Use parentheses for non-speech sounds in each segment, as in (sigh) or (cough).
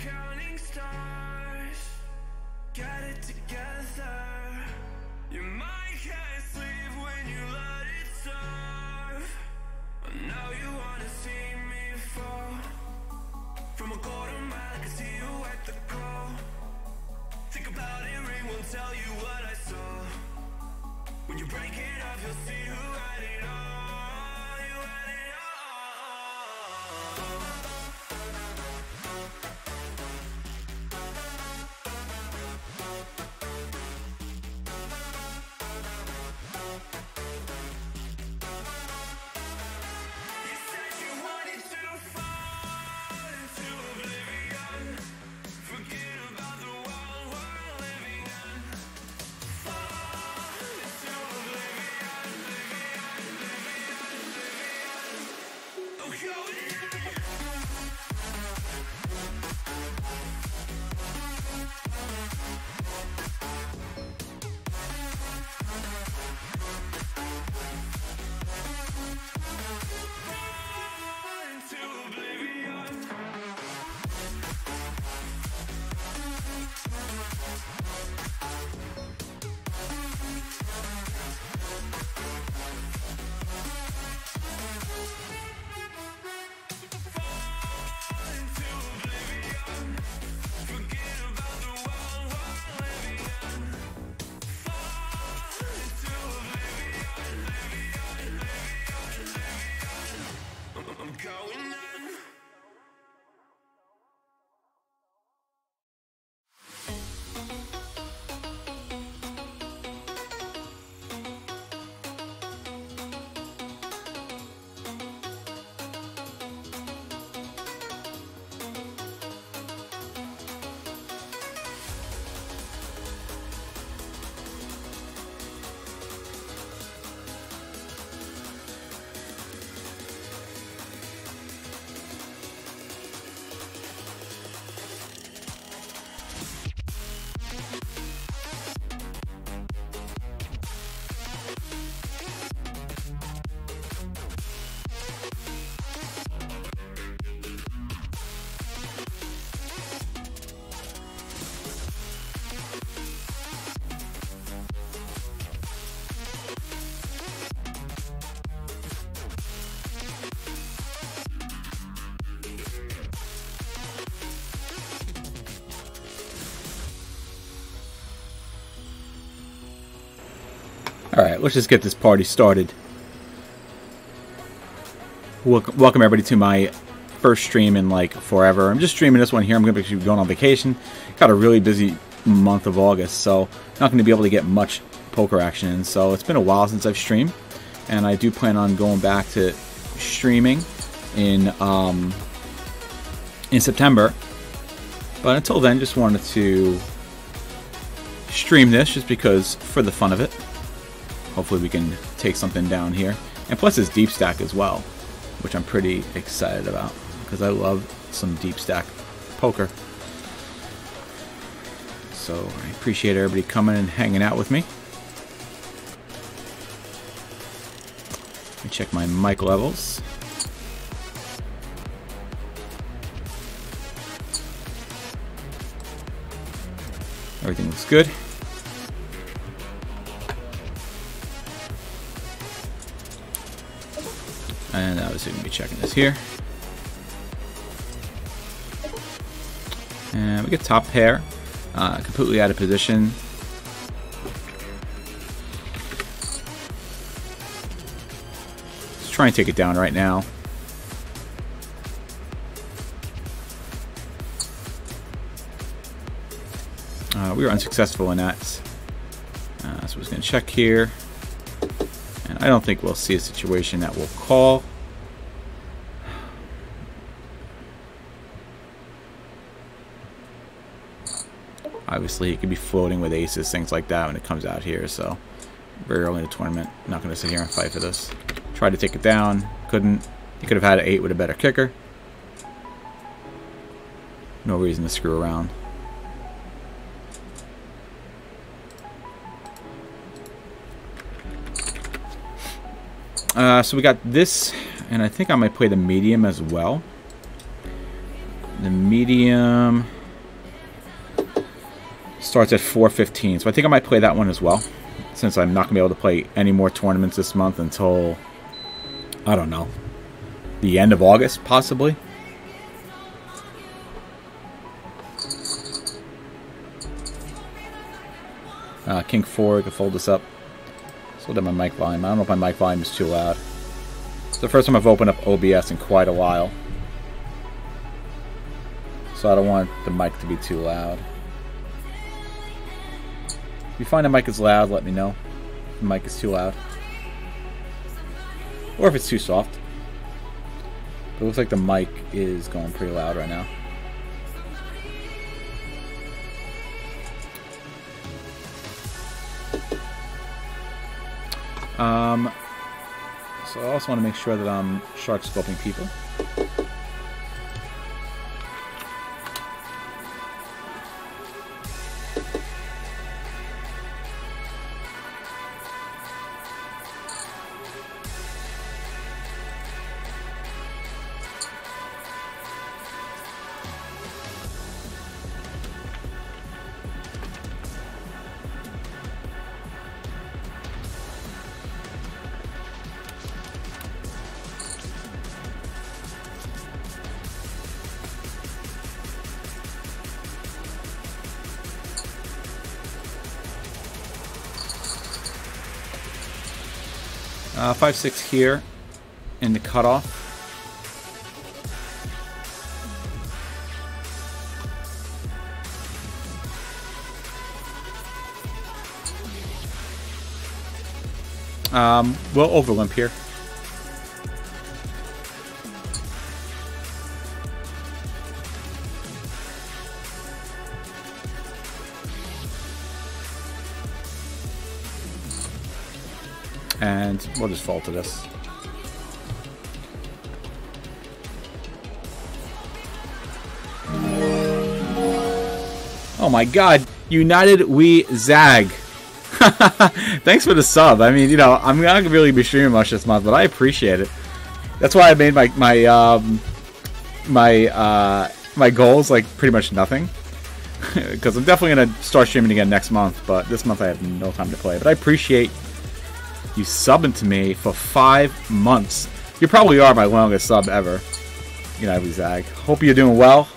counting stars. Get it together. Your mind can't sleep when you let it serve. Now you wanna see me fall. From a quarter mile, I can see you at the call. Think about it, ring won't tell you what I saw. When you break it off, you'll see who had it all. Oblivion, Alright, let's just get this party started. Welcome, welcome everybody to my first stream in like forever. I'm just streaming this one here. I'm going to be going on vacation. Got a really busy month of August, so not going to be able to get much poker action. So it's been a while since I've streamed, and I do plan on going back to streaming in um, in September. But until then, just wanted to stream this just because for the fun of it. Hopefully we can take something down here. And plus it's deep stack as well. which I'm pretty excited about because I love some deep stack poker. So I appreciate everybody coming and hanging out with me. Let me check my mic levels. Everything looks good. This here. And we get top pair. Uh, completely out of position. Let's try and take it down right now. Uh, we were unsuccessful in that. Uh, so we're going to check here. And I don't think we'll see a situation that will call. Obviously, it could be floating with aces, things like that when it comes out here. So very early in the tournament, not going to sit here and fight for this. Tried to take it down, couldn't. He could have had an eight with a better kicker. No reason to screw around. Uh, so we got this, and I think I might play the medium as well. The medium starts at 4.15, so I think I might play that one as well, since I'm not going to be able to play any more tournaments this month until, I don't know, the end of August, possibly. Uh, King 4, I can fold this up. Slow down my mic volume. I don't know if my mic volume is too loud. It's the first time I've opened up OBS in quite a while. So I don't want the mic to be too loud. If you find the mic is loud, let me know. If the mic is too loud. Or if it's too soft. It looks like the mic is going pretty loud right now. Um, so I also want to make sure that I'm shark scoping people. Uh, 5-6 here in the cutoff. Um, we'll overlimp here. We'll just fall to this. Oh my god, United We Zag. (laughs) Thanks for the sub. I mean, you know, I'm not really be streaming much this month, but I appreciate it. That's why I made my my um, my uh, my goals like pretty much nothing. (laughs) Because I'm definitely gonna start streaming again next month, but this month I have no time to play. But I appreciate you subbing to me for five months. You probably are my longest sub ever. You know, Zag. Hope you're doing well.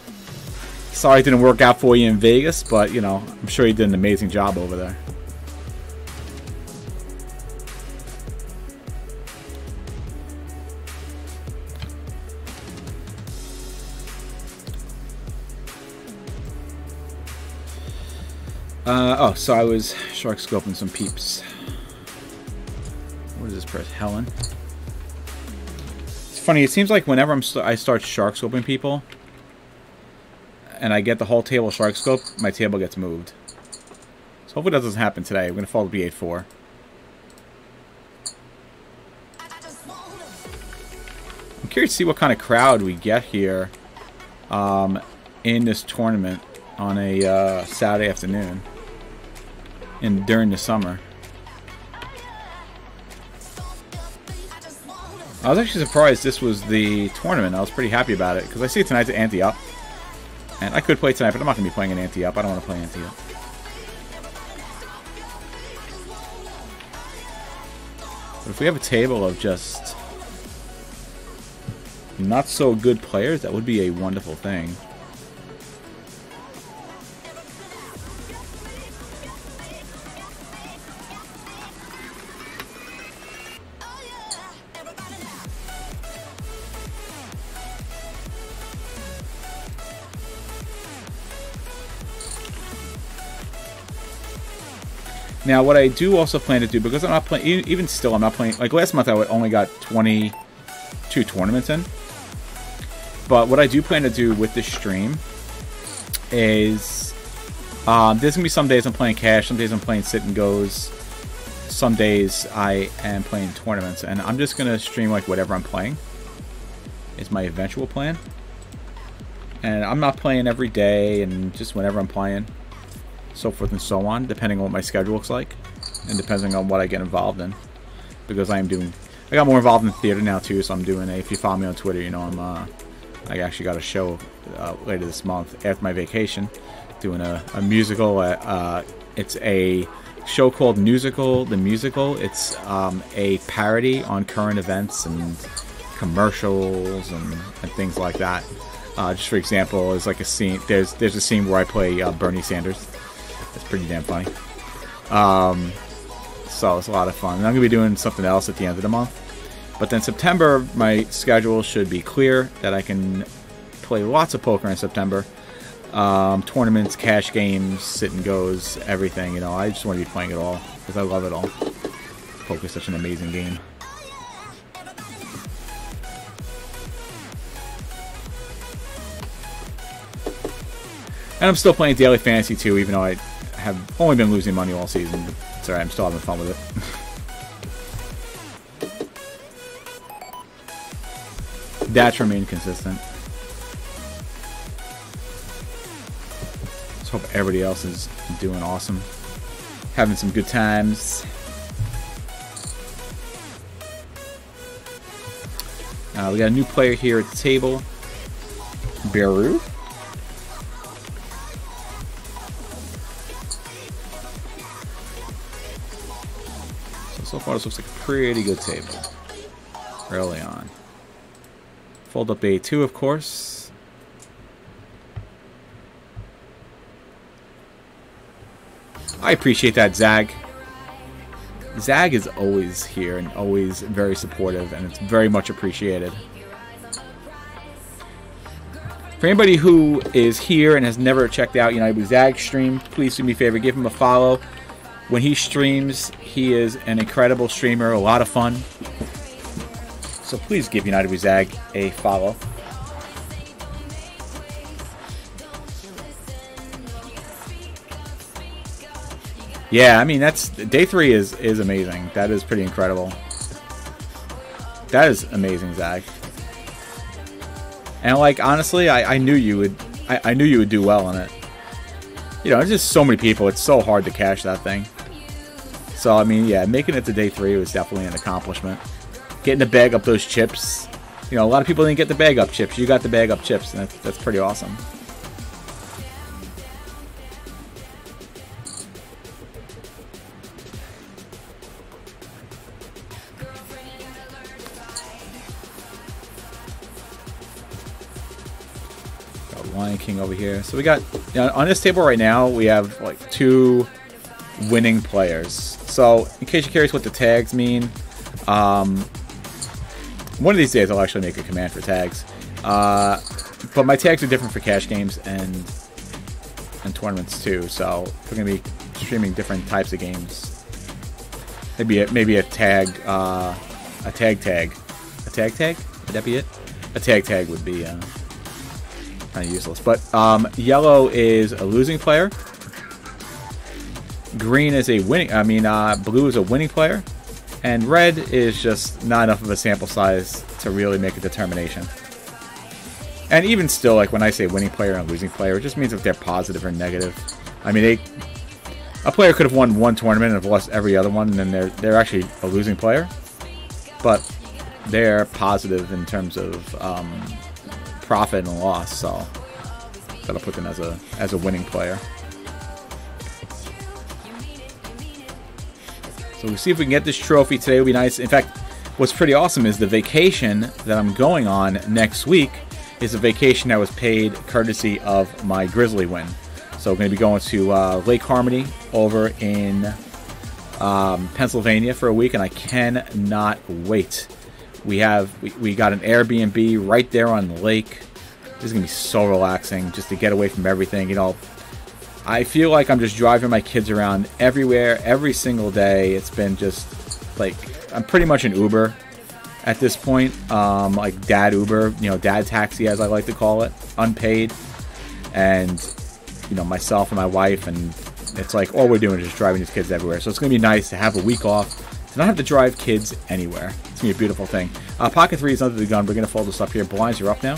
Sorry it didn't work out for you in Vegas, but, you know, I'm sure you did an amazing job over there. Uh, oh, so I was shark scoping some peeps. This? Helen? It's funny, it seems like whenever I'm st I start shark scoping people, and I get the whole table shark scope, my table gets moved. So hopefully that doesn't happen today. I'm going to fall to b8-4. I'm curious to see what kind of crowd we get here um, in this tournament on a uh, Saturday afternoon and during the summer. I was actually surprised this was the tournament. I was pretty happy about it because I see tonight's ante up. And I could play tonight, but I'm not going to be playing an up. I don't want to play up. But if we have a table of just not so good players, that would be a wonderful thing. Now, what I do also plan to do, because I'm not playing, even still, I'm not playing, like last month I only got 22 tournaments in. But what I do plan to do with this stream is, um, there's going to be some days I'm playing cash, some days I'm playing sit and goes, some days I am playing tournaments, and I'm just going to stream like whatever I'm playing, is my eventual plan. And I'm not playing every day, and just whenever I'm playing so forth and so on, depending on what my schedule looks like, and depending on what I get involved in. Because I am doing, I got more involved in theater now too, so I'm doing a, if you follow me on Twitter, you know I'm, uh, I actually got a show uh, later this month after my vacation, doing a, a musical, uh, uh, it's a show called Musical, the Musical. It's um, a parody on current events and commercials and, and things like that. Uh, just for example, there's like a scene. There's there's a scene where I play uh, Bernie Sanders. It's pretty damn funny. Um, so it's a lot of fun. And I'm going to be doing something else at the end of the month. But then September, my schedule should be clear that I can play lots of poker in September. Um, tournaments, cash games, sit and goes, everything. You know, I just want to be playing it all because I love it all. Poker is such an amazing game. And I'm still playing Daily Fantasy too, even though I have only been losing money all season. It's alright, I'm still having fun with it. That's remained consistent. Let's hope everybody else is doing awesome. Having some good times. Uh, we got a new player here at the table. Beru. So far this looks like a pretty good table. Early on. Fold up A2, of course. I appreciate that, Zag. Zag is always here and always very supportive, and it's very much appreciated. For anybody who is here and has never checked out United with Zag stream, please do me a favor, give him a follow. When he streams, he is an incredible streamer, a lot of fun. So please give United with Zag a follow. Yeah, I mean that's day three is is amazing. That is pretty incredible. That is amazing, Zag. And like honestly, I, I knew you would I, I knew you would do well on it. You know, there's just so many people. It's so hard to cash that thing. So, I mean, yeah, making it to day three was definitely an accomplishment. Getting the bag up those chips. You know, a lot of people didn't get the bag up chips. You got the bag up chips, and that's, that's pretty awesome. Got Lion King over here. So we got, you know, on this table right now, we have like two winning players. So, in case you're curious what the tags mean, um, one of these days I'll actually make a command for tags. Uh, but my tags are different for cash games and and tournaments too. So we're gonna be streaming different types of games. Maybe a, maybe a tag, uh, a tag tag, a tag tag. Would that be it? A tag tag would be uh, kind of useless. But um, yellow is a losing player. Green is a winning. I mean, uh, blue is a winning player, And red is just not enough of a sample size to really make a determination. And even still, like when I say winning player and losing player, it just means if they're positive or negative. I mean, they a player could have won one tournament and have lost every other one, and then they're they're actually a losing player. But they're positive in terms of um, profit and loss, so gotta put them as a as a winning player. So we'll see if we can get this trophy today. It would be nice. In fact, what's pretty awesome is the vacation that I'm going on next week is a vacation that was paid courtesy of my Grizzly win. So I'm going to be going to uh, Lake Harmony over in um, Pennsylvania for a week, and I cannot wait. We have we, we got an Airbnb right there on the lake. This is gonna be so relaxing just to get away from everything. You know, I feel like I'm just driving my kids around everywhere every single day. It's been just like I'm pretty much an Uber at this point, um, like dad Uber, you know, dad taxi as I like to call it, unpaid, and you know myself and my wife, and it's like all we're doing is just driving these kids everywhere. So it's gonna be nice to have a week off, to not have to drive kids anywhere. It's gonna be a beautiful thing. Uh, pocket three is under the gun. We're gonna fold this up here. Blinds are up now.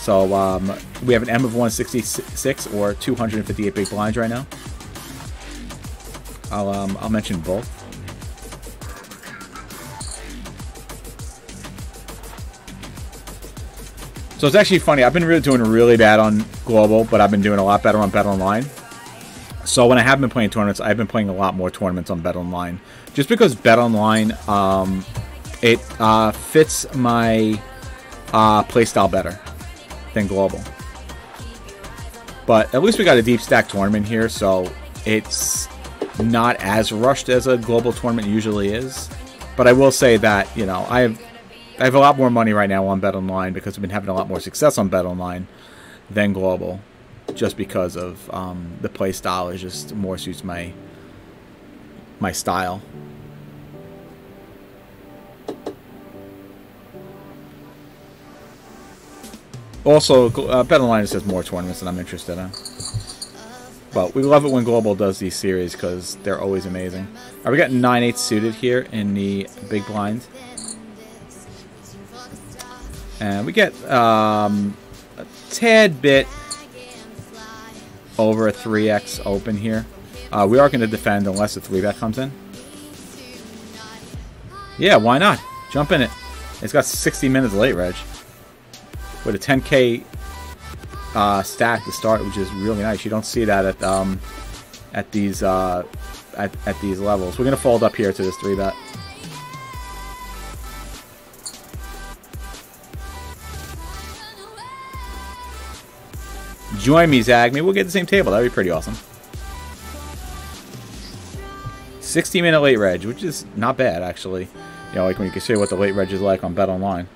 So um, we have an M of 166 or 258 big blinds right now. I'll um, I'll mention both. So it's actually funny. I've been really doing really bad on global, but I've been doing a lot better on Bet Online. So when I have been playing tournaments, I've been playing a lot more tournaments on Bet Online, just because Bet Online um, it uh, fits my uh, playstyle better than global. But at least we got a deep stack tournament here, so it's not as rushed as a global tournament usually is. But I will say that you know I have I have a lot more money right now on Bet Online because I've been having a lot more success on Bet Online than Global, just because of um, the play style is just more suits my my style. Also, uh, Bet Online says more tournaments than I'm interested in. But we love it when Global does these series because they're always amazing. Are we getting 9-8 suited here in the big blind? And we get um, a tad bit over a 3x open here. Uh, we are going to defend unless a 3-bet comes in. Yeah, why not? Jump in it. It's got 60 minutes late, Reg. With a 10k uh, stack to start, which is really nice. You don't see that at um, at these uh, at, at these levels. We're to fold up here to this 3-bet. Join me, Zag. Maybe we'll get the same table. That'd be pretty awesome. 60 minute late reg, which is not bad, actually. You know, like when you consider what the late reg is like on Bet Online.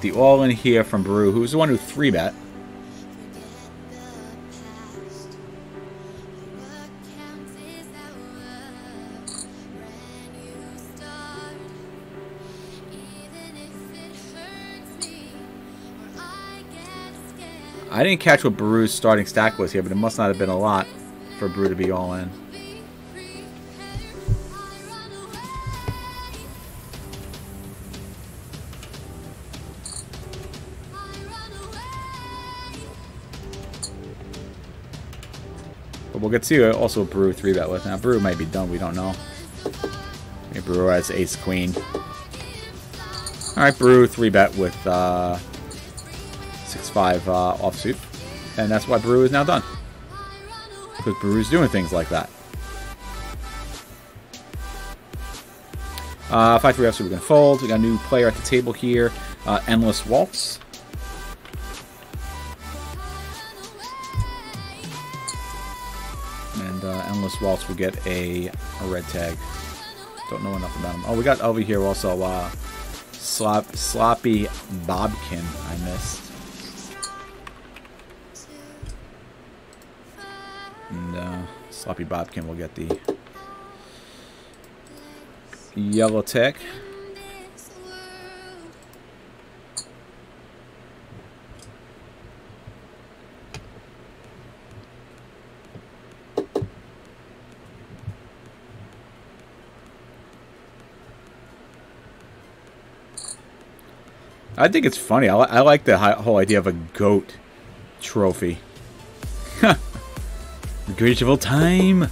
Get the all in here from Brew, who's the one who three bet. I didn't catch what Brew's starting stack was here, but it must not have been a lot for Brew to be all in. We'll get to also Brew 3 bet with. Now, Brew might be done, we don't know. Maybe Brew has Ace Queen. Alright, Brew 3 bet with uh, 6 5 uh, offsuit. And that's why Brew is now done. Because Brew is doing things like that. Uh, 5 3 offsuit, we're going to fold. We got a new player at the table here. Uh, Endless Waltz. Waltz will get a, a red tag. Don't know enough about him. Oh, we got over here also uh, Slop, Sloppy Bobkin I missed. And uh, Sloppy Bobkin will get the yellow tag. I think it's funny. I, I like the whole idea of a goat trophy. all time.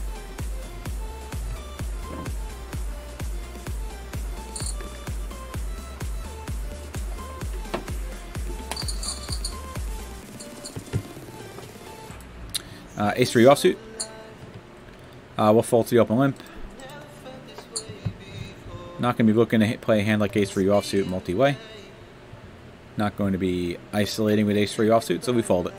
Uh, Ace 3 offsuit. Uh, we'll fall to the open limp. Not going to be looking to play a hand like Ace 3 offsuit multi-way. Not going to be isolating with Ace 3 offsuit, so we fold it.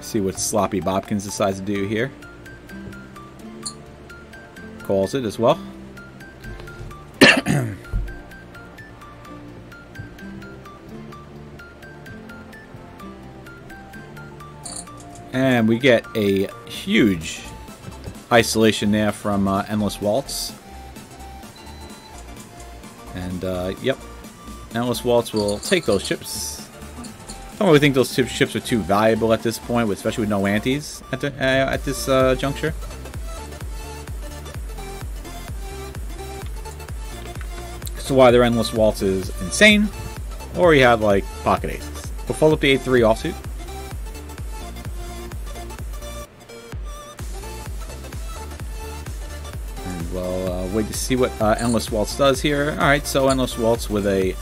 See what Sloppy Bobkins decides to do here. Calls it as well. And we get a huge isolation there from uh, Endless Waltz. And, uh, yep. Endless Waltz will take those chips. I don't really think those chips are too valuable at this point, especially with no antes at, the, uh, at this uh, juncture. So either Endless Waltz is insane, or you have, like, pocket aces. We'll fold up the 8-3 offsuit. See what uh, Endless Waltz does here. Alright, so Endless Waltz with a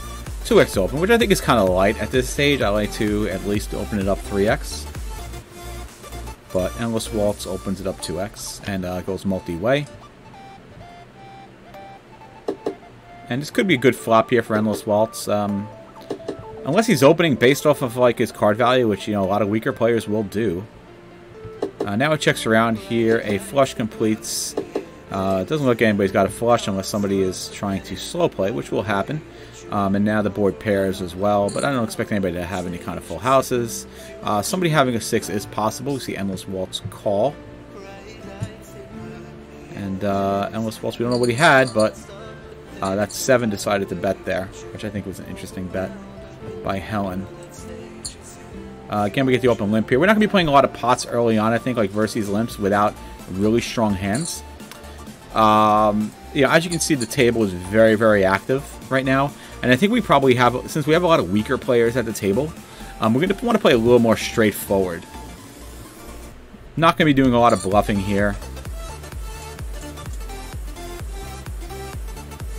2x open, which I think is kind of light at this stage. I like to at least open it up 3x. But Endless Waltz opens it up 2x and uh, goes multi-way. And this could be a good flop here for Endless Waltz. Um, unless he's opening based off of like his card value, which you know a lot of weaker players will do. Uh, now it checks around here. A flush completes uh, it doesn't look like anybody's got a flush unless somebody is trying to slow play, which will happen. Um, and now the board pairs as well, but I don't expect anybody to have any kind of full houses. Uh, somebody having a 6 is possible. We see Endless Waltz call. And uh, Endless Waltz, we don't know what he had, but uh, that 7 decided to bet there, which I think was an interesting bet by Helen. Uh, again, we get the open limp here. We're not going to be playing a lot of pots early on, I think, like versus limps without really strong hands. Um, as you can see, the table is very, very active right now. And I think we probably have, since we have a lot of weaker players at the table, um, we're going to want to play a little more straightforward. Not going to be doing a lot of bluffing here.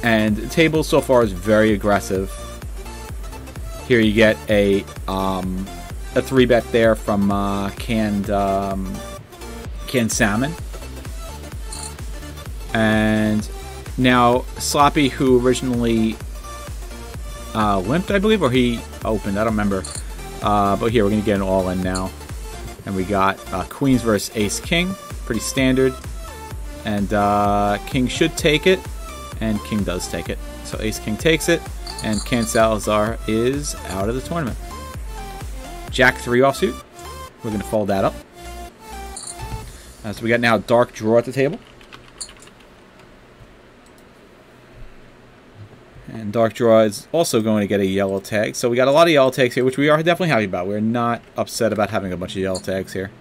And the table so far is very aggressive. Here you get a um, a three bet there from uh, canned um, canned salmon. And now Sloppy, who originally uh, limped, I believe, or he opened, I don't remember. Uh, but here, we're going to get an all-in now. And we got uh, Queens versus Ace King. Pretty standard. And uh, King should take it. And King does take it. So Ace King takes it. And Ken Salazar is out of the tournament. Jack 3 offsuit. We're going to fold that up. Uh, so we got now Dark Draw at the table. And Dark Draw is also going to get a yellow tag. So we got a lot of yellow tags here, which we are definitely happy about. We're not upset about having a bunch of yellow tags here.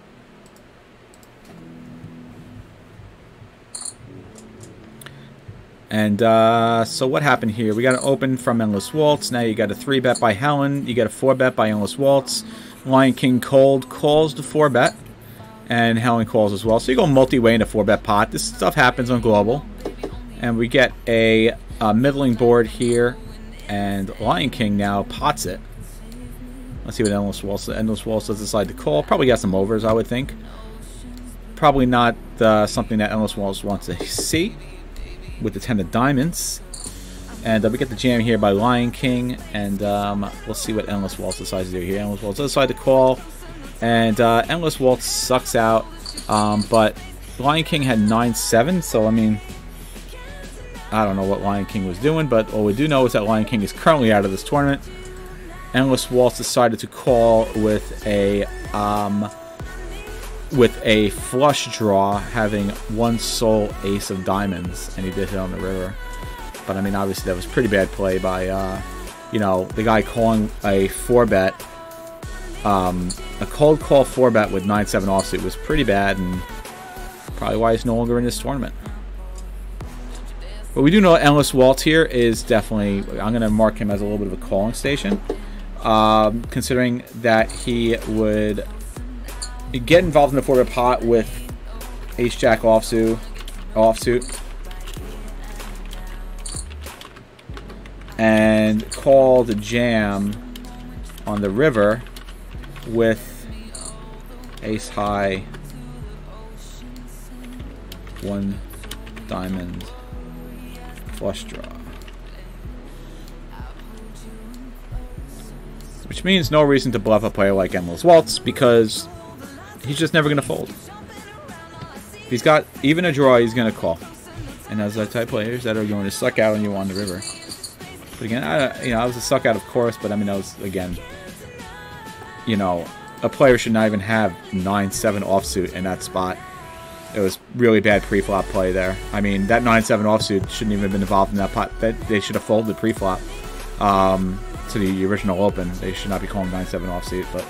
And uh, so what happened here? We got an open from Endless Waltz. Now you got a 3-bet by Helen. You got a 4-bet by Endless Waltz. Lion King Cold calls the 4-bet. And Helen calls as well. So you go multi-way in a 4-bet pot. This stuff happens on Global. And we get a uh, middling board here, and Lion King now pots it. Let's see what Endless Waltz, Endless Waltz does decide to call. Probably got some overs, I would think. probably not uh, something that Endless Waltz wants to see with the Ten of Diamonds. And uh, we get the jam here by Lion King, and um, we'll see what Endless Waltz decides to do here. Endless Waltz decide to call, and uh, Endless Waltz sucks out, um, but Lion King had 9-7, so I mean, I don't know what Lion King was doing, but all we do know is that Lion King is currently out of this tournament. Endless Waltz decided to call with a um, with a flush draw, having one sole ace of diamonds, and he did hit on the river. But I mean, obviously that was pretty bad play by, uh, you know, the guy calling a four bet, um, a cold call four bet with nine seven offsuit was pretty bad, and probably why he's no longer in this tournament. But we do know Endless Waltz here is definitely, I'm going to mark him as a little bit of a calling station, um, considering that he would get involved in the bet pot with Ace Jack offsuit, offsuit. And call the jam on the river with ace high one diamond flush draw. Which means no reason to bluff a player like Endless Waltz because he's just never going to fold. If he's got even a draw he's going to call. And those are the type players that are going to suck out on you on the river. But again, I, you know, I was a suck out, of course, but I mean, I was, again, you know, a player should not even have 9-7 offsuit in that spot. It was really bad pre-flop play there. I mean, that 9-7 offsuit shouldn't even have been involved in that pot. That They should have folded pre-flop um, to the original open. They should not be calling 9-7 offsuit. But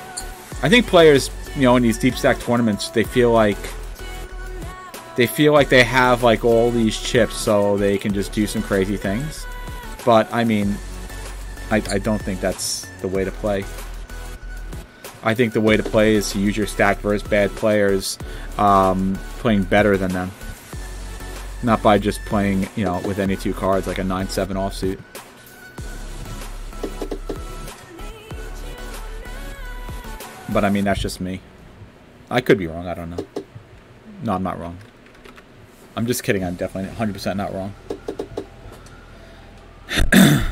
I think players, you know, in these deep stack tournaments, they feel like they feel like they have like all these chips so they can just do some crazy things. But, I mean, I, I don't think that's the way to play. I think the way to play is to use your stack versus bad players, um, playing better than them. Not by just playing, you know, with any two cards, like a 9-7 offsuit. But, I mean, that's just me. I could be wrong, I don't know. No, I'm not wrong. I'm just kidding, I'm definitely 100% not wrong. (coughs)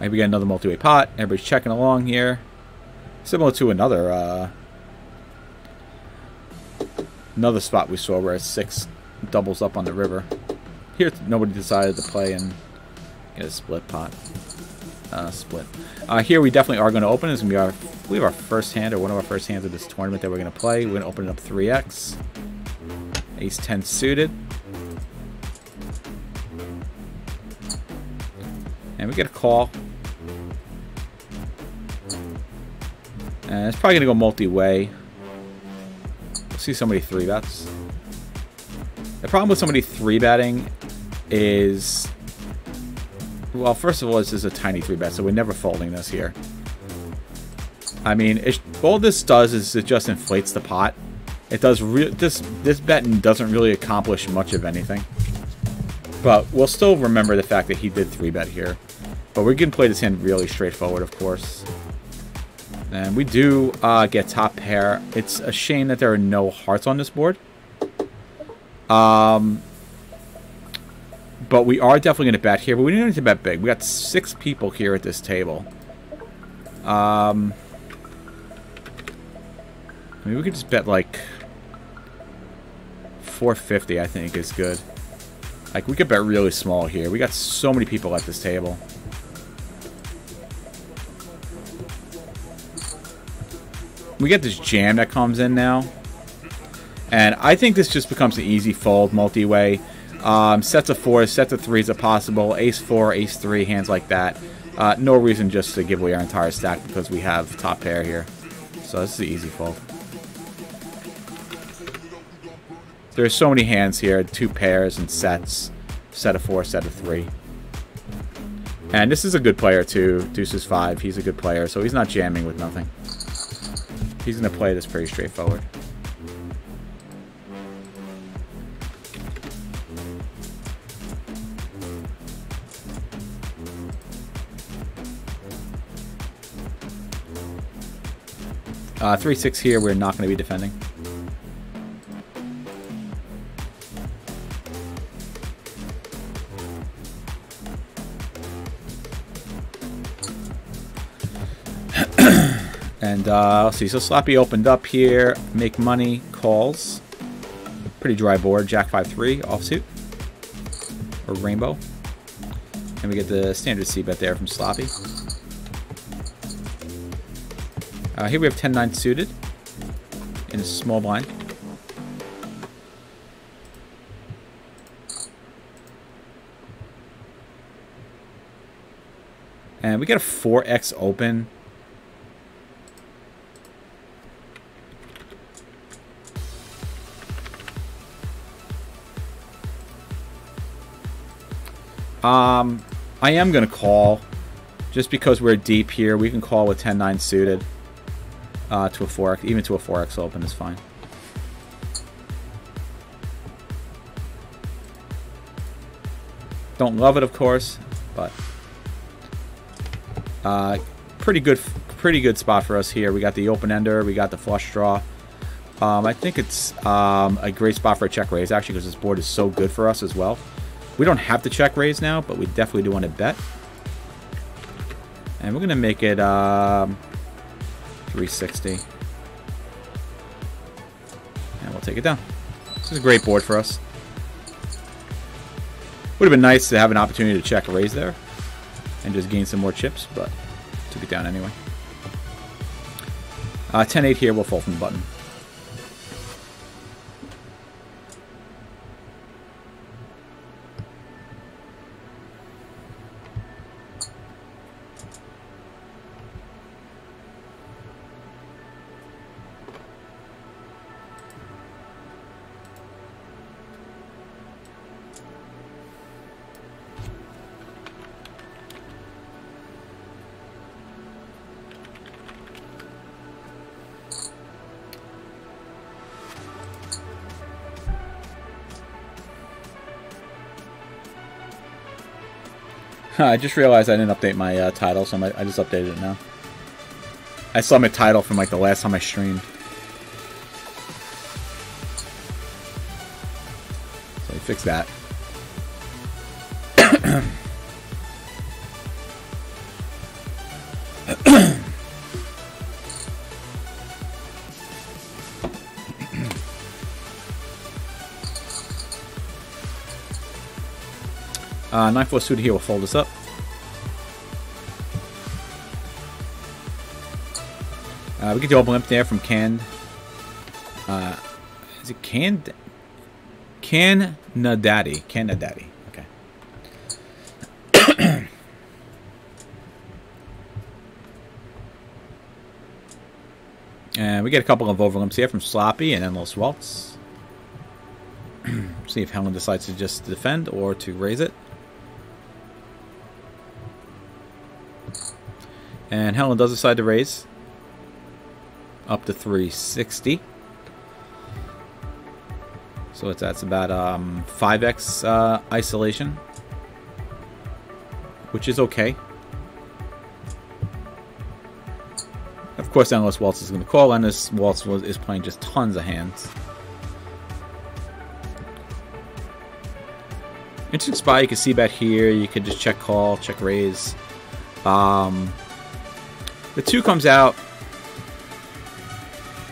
Maybe get another multi-way pot. Everybody's checking along here. Similar to another uh, another spot we saw where six doubles up on the river. Here, nobody decided to play and get a split pot. Uh, split. Uh, here we definitely are going to open. It's going to be our, I believe, our first hand or one of our first hands of this tournament that we're going to play. We're going to open it up 3x. Ace 10 suited. And we get a call. And it's probably going to go multi-way. See somebody three bets. The problem with somebody three betting is, well, first of all, this is a tiny three bet, so we're never folding this here. I mean, it, all this does is it just inflates the pot. It does this this betting doesn't really accomplish much of anything. But we'll still remember the fact that he did three bet here. But we can play this hand really straightforward, of course. And we do uh, get top pair. It's a shame that there are no hearts on this board. Um, but we are definitely going to bet here. But we don't need to bet big. We got six people here at this table. Um, I mean, we could just bet like 450, I think, is good. Like, we could bet really small here. We got so many people at this table. We get this jam that comes in now. And I think this just becomes an easy fold multi-way. Um, sets of fours, sets of threes are possible. Ace four, ace three, hands like that. Uh, no reason just to give away our entire stack because we have top pair here. So this is an easy fold. There's so many hands here, two pairs and sets. Set of four, set of three. And this is a good player too. Deuces five, he's a good player, so he's not jamming with nothing. He's going to play this pretty straightforward. Uh, 3-6 here, we're not going to be defending. And uh, let's see, so Sloppy opened up here, make money, calls. Pretty dry board, Jack 5-3, offsuit. Or Rainbow. And we get the standard C-bet there from Sloppy. Uh, here we have 10-9 suited in a small blind. And we get a 4x open. Um, I am going to call. Just because we're deep here, we can call with 10-9 suited uh, to a 4x. Even to a 4x open is fine. Don't love it, of course, but uh, pretty good, pretty good spot for us here. We got the open ender, we got the flush draw. Um, I think it's um, a great spot for a check raise, actually, because this board is so good for us as well. We don't have to check raise now, but we definitely do want to bet. And we're going to make it um, 360. And we'll take it down. This is a great board for us. Would have been nice to have an opportunity to check raise there and just gain some more chips, but took it down anyway. 10-8 uh, here, we'll fall from the button. (laughs) I just realized I didn't update my uh, title, so I just updated it now. I saw my title from like the last time I streamed. So I fixed that. (clears throat) (clears throat) Uh, 9-4 suited here will fold us up. Uh, we get the open limp there from Canned. Uh, is it Canned? Canadaddy. Canadaddy. Okay. and we get a couple of overlimps here from Sloppy and Endless Waltz. (clears throat) See if Helen decides to just defend or to raise it. And Helen does decide to raise up to 360. So that's about um, 5x uh, isolation, which is okay. Of course, Endless Waltz is going to call. Endless Waltz is playing just tons of hands. Interesting spot. You can see back here. You could just check call, check raise. Um, the two comes out.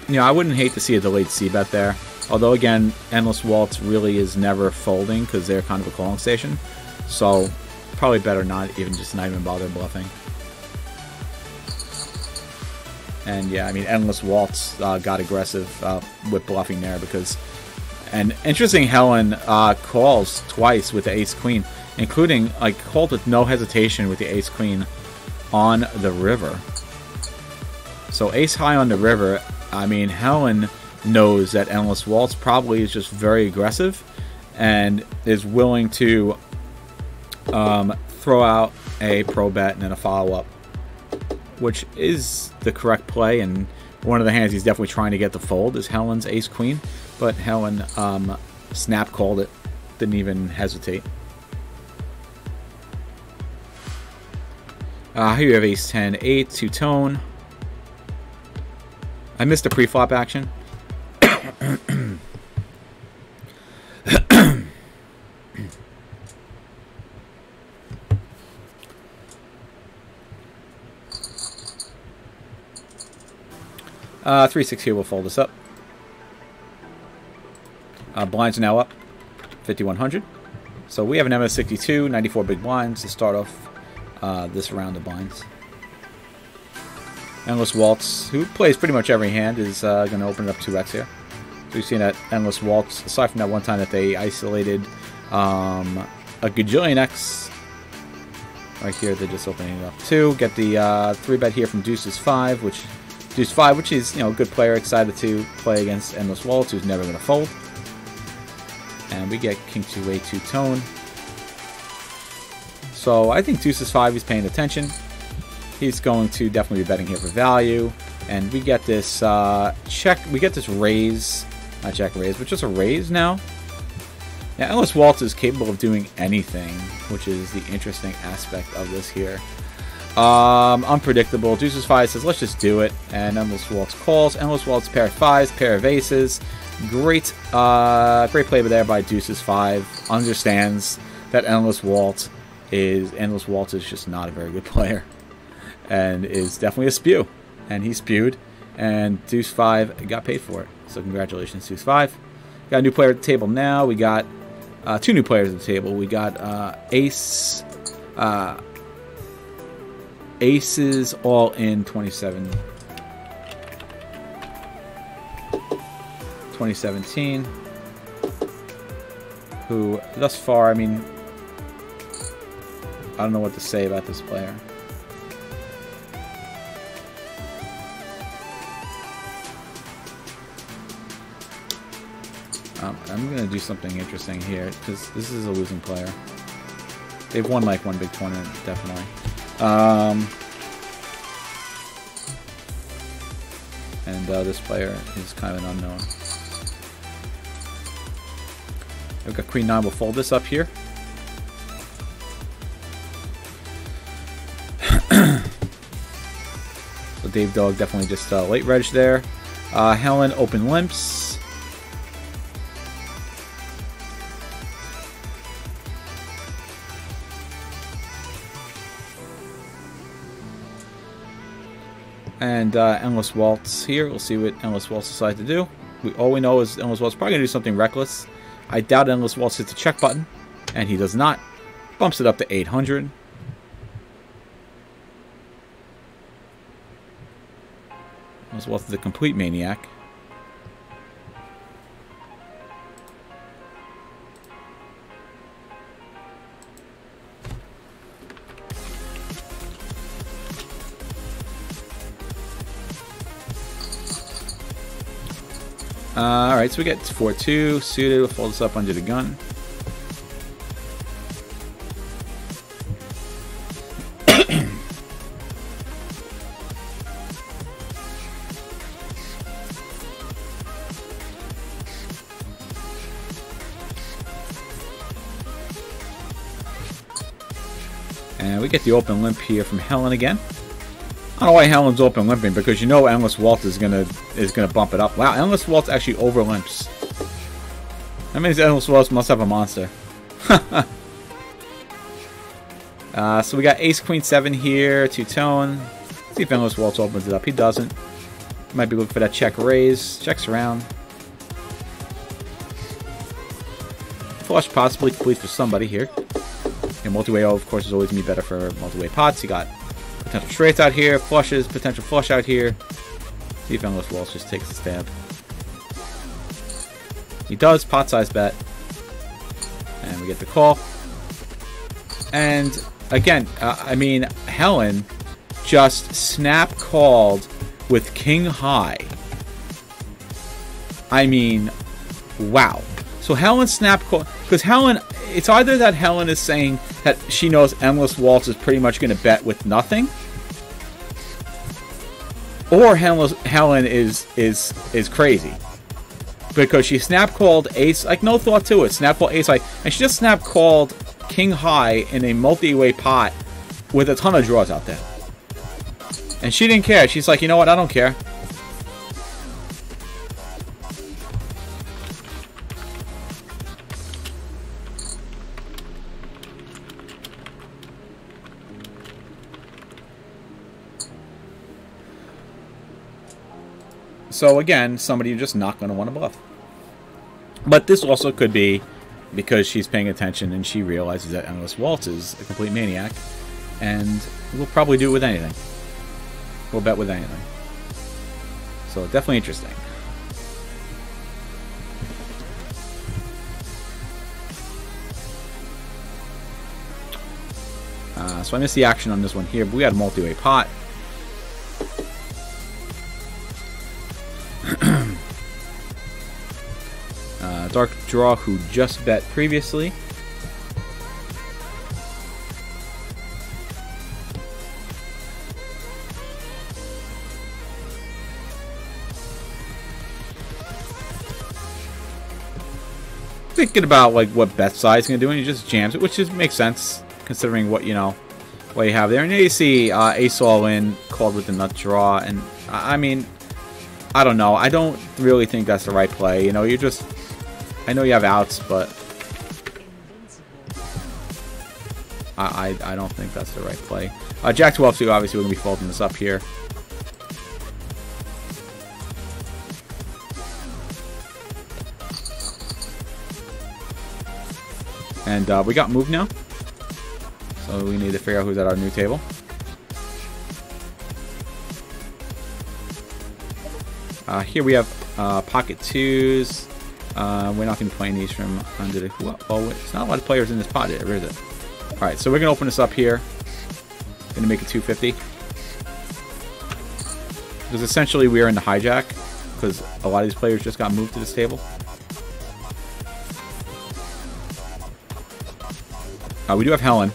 You know, I wouldn't hate to see a delayed C-bet there. Although, again, Endless Waltz really is never folding because they're kind of a calling station. So, probably better not even just not even bother bluffing. And yeah, I mean, Endless Waltz uh, got aggressive uh, with bluffing there because... And interesting, Helen uh, calls twice with the Ace-Queen, including, like, called with no hesitation with the Ace-Queen on the river. So ace high on the river, I mean, Helen knows that Endless Waltz probably is just very aggressive and is willing to um, throw out a probe bet and then a follow-up, which is the correct play. And one of the hands he's definitely trying to get the fold is Helen's ace-queen, but Helen um, snap called it, didn't even hesitate. Uh, here you have ace 10, 8, two tone. I missed a pre-flop action. (coughs) Uh, 3 6 here will fold this up. Uh, blinds are now up, 5,100. So we have an MS62, 94 big blinds to start off uh, this round of blinds. Endless Waltz, who plays pretty much every hand, is uh, going to open it up 2x here. So we've seen that Endless Waltz, aside from that one time that they isolated um, a gajillion X. Right here, they're just opening it up 2. Get the uh, 3 bet here from Deuces 5, which Deuce 5, which is, you know, a good player, excited to play against Endless Waltz, who's never going to fold. And we get King 2 a 2 tone. So I think Deuces 5 is paying attention. He's going to definitely be betting here for value. And we get this uh, check, we get this raise, not check raise, but just a raise now. Now, Endless Waltz is capable of doing anything, which is the interesting aspect of this here. Um, unpredictable. Deuces 5 says, let's just do it. And Endless Waltz calls. Endless Waltz, pair of fives, pair of aces. Great, uh, great play there by Deuces 5. Understands that Endless Waltz is, Endless Waltz is just not a very good (laughs) player. And is definitely a spew. And he spewed. And Deuce 5 got paid for it. So congratulations, Deuce 5. Got a new player at the table now. We got uh, two new players at the table. We got uh, Ace... Uh, Aces all in 27. 2017. Who, thus far, I mean, I don't know what to say about this player. Um, I'm going to do something interesting here, because this is a losing player. They've won like one big tournament, definitely. Um, and uh, this player is kind of an unknown. We've got Queen 9. We'll fold this up here. (coughs) so Dave Dog definitely just uh, late reg there. Uh, Helen open limps. And uh, Endless Waltz here. We'll see what Endless Waltz decides to do. We, all we know is Endless Waltz probably going to do something reckless. I doubt Endless Waltz hits the check button. And he does not. Bumps it up to 800. Endless Waltz is a complete maniac. Uh, Alright, so we get 4-2 suited. We'll fold this up under the gun. (coughs) and we get the open limp here from Helen again. Know why Helen's open limping because you know Endless Waltz is gonna is gonna bump it up. Wow, Endless Waltz actually over limps. That means Endless Waltz must have a monster. (laughs) uh, so we got Ace Queen Seven here, two tone. See if Endless Waltz opens it up. He doesn't. Might be looking for that check raise. Checks around. Flush possibly complete for somebody here. And multi-way, of course, is always me better for multi-way pots. You got Potential straights out here, flushes, potential flush out here. See if Endless Waltz just takes a stab. He does, pot size bet. And we get the call. And again, uh, I mean, Helen just snap called with King High. I mean, wow. So Helen snap call because Helen, it's either that Helen is saying that she knows Endless Waltz is pretty much going to bet with nothing, or Helen, Helen is is is crazy because she snap called Ace like no thought to it. Snap called Ace like, and she just snap called King High in a multi-way pot with a ton of draws out there, and she didn't care. She's like, you know what? I don't care. So again, somebody you're just not going to want to bluff. But this also could be because she's paying attention and she realizes that Endless Waltz is a complete maniac. And we'll probably do it with anything. We'll bet with anything. So definitely interesting. Uh, so I missed the action on this one here, but we had a multi-way pot. (clears throat) uh, Dark Draw, who just bet previously. Thinking about like what bet size gonna do, and he just jams it, which just makes sense considering what you know what you have there. And you see uh, ace all in called with the nut draw, and I mean, I don't know. I don't really think that's the right play. You know, you just I know you have outs, but I I, I don't think that's the right play. Uh, Jack 12 2 obviously we're gonna be folding this up here. And uh, we got moved now. So we need to figure out who's at our new table. Uh, here we have uh, pocket twos. Uh, we're not going to playing these from under the... Oh, it's not a lot of players in this pot is it? Alright, so we're going to open this up here. Going to make it 250. Because essentially we are in the hijack. Because a lot of these players just got moved to this table. Uh, we do have Helen,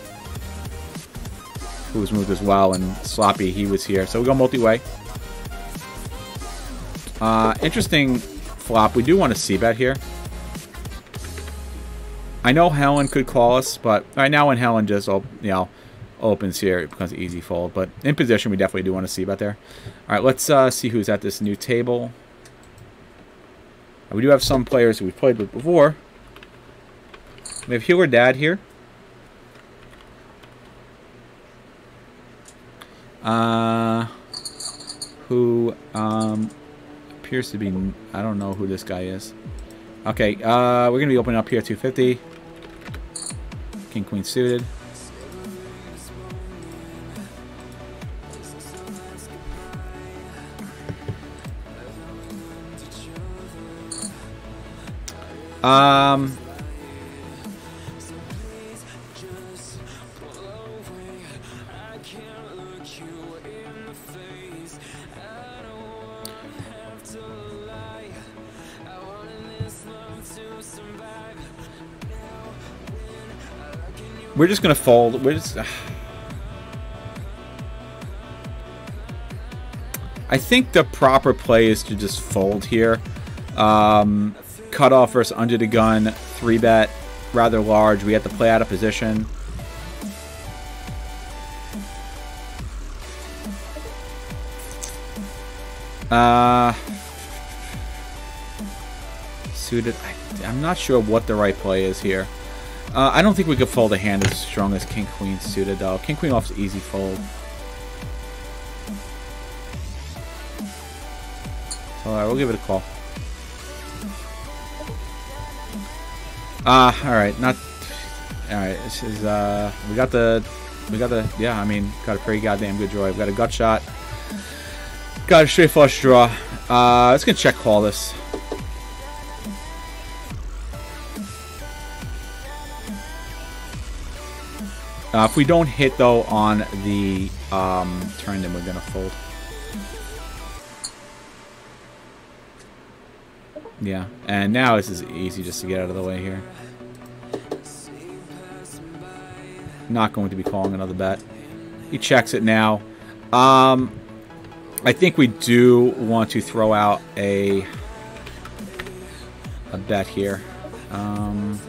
who was moved as well, and Sloppy, he was here. So we go multi-way. Uh, interesting flop. We do want to C-bet here. I know Helen could call us, but right now when Helen just, you know, opens here, it becomes easy fold. But in position, we definitely do want to C-bet there. All right, let's uh, see who's at this new table. We do have some players we've played with before. We have Healer Dad here. Uh, who um, appears to be... I don't know who this guy is. Okay, uh, we're going to be opening up here 250. King, Queen suited. Um, We're just gonna fold. We're just. I think the proper play is to just fold here. Um, cut off versus under the gun, three bet, rather large. We have to play out of position. Uh, suited. I, I'm not sure what the right play is here. Uh, I don't think we could fold a hand as strong as King Queen suited though. King Queen off's easy fold. Alright, we'll give it a call. Ah, uh, alright, not alright, this is uh we got the we got the yeah, I mean got a pretty goddamn good draw. We've got a gut shot. Got a straight flush draw. Uh let's gonna check call this. Uh, if we don't hit, though, on the um, turn, then we're going to fold. Yeah, and now this is easy just to get out of the way here. Not going to be calling another bet. He checks it now. Um, I think we do want to throw out a a bet here. Um,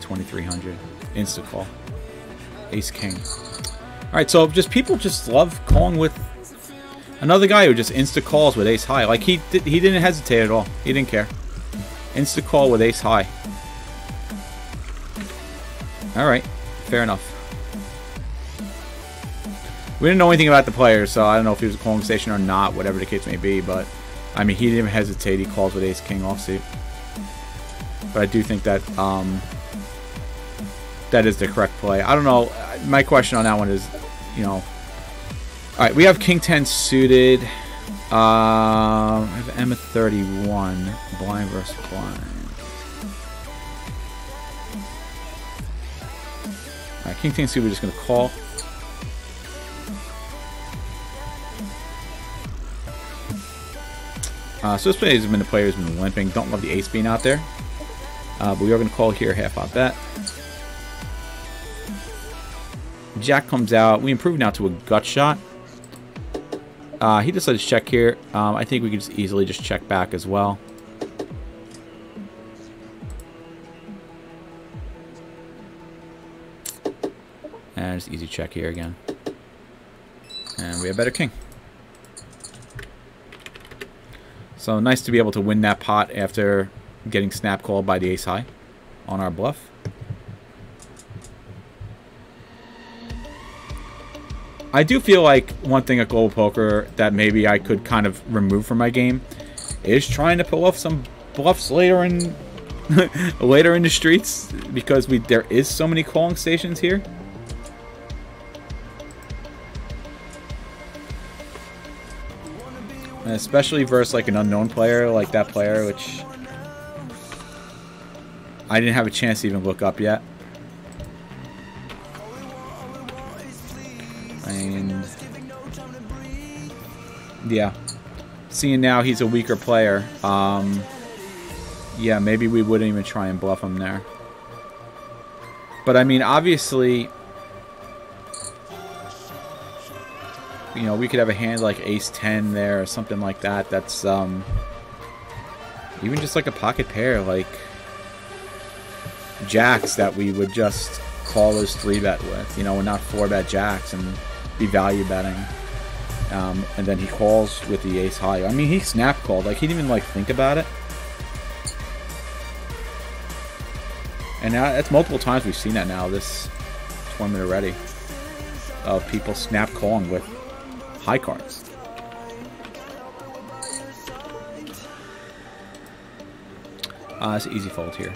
2300. Insta call. Ace King. Alright, so just people just love calling with another guy who just insta calls with ace high. Like he did, he didn't hesitate at all. He didn't care. Insta call with ace high. Alright. fair enough. We didn't know anything about the player, so I don't know if he was a calling station or not, whatever the case may be, but I mean, he didn't even hesitate. He calls with ace king offsuit. But I do think that um, that is the correct play. I don't know. My question on that one is, you know, all right, we have king 10 suited. Uh, I have Emma 31, blind versus blind. All right, king 10 suited, we're just going to call. Uh, so this player has been the player who's been limping. Don't love the ace being out there. Uh, but we are going to call here half out bet. Jack comes out. We improve now to a gut shot. Uh, he decided to check here. Um, I think we could just easily just check back as well. And just easy check here again. And we have better king. So nice to be able to win that pot after getting snap called by the ace high on our bluff. I do feel like one thing at Global Poker that maybe I could kind of remove from my game is trying to pull off some bluffs later in (laughs) later in the streets because we there is so many calling stations here. especially versus like an unknown player like that player, which I didn't have a chance to even look up yet. And yeah, seeing now he's a weaker player. Um, yeah, maybe we wouldn't even try and bluff him there. But I mean, obviously, you know, we could have a hand like ace 10 there or something like that. That's, um, even just like a pocket pair, like jacks that we would just call those three bet with, you know, and not four bet jacks and be value betting. Um, and then he calls with the ace high. I mean, he snap called. Like, he didn't even, like, think about it. And now, that's multiple times we've seen that now, this tournament already. Of people snap calling with high cards. Uh, it's easy fold here.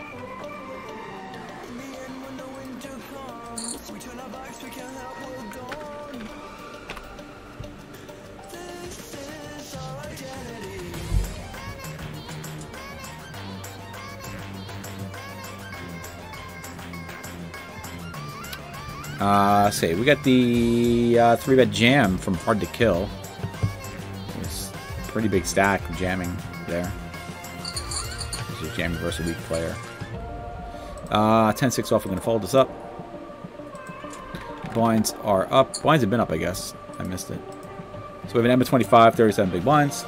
Uh, say we got the uh, three bet jam from Hard to Kill. It's pretty big stack jamming there. This is jamming versus a weak player. Uh, 10-6 off. We're gonna fold this up. Blinds are up. Blinds have been up, I guess. I missed it. So we have an Emma 25, 37 big blinds.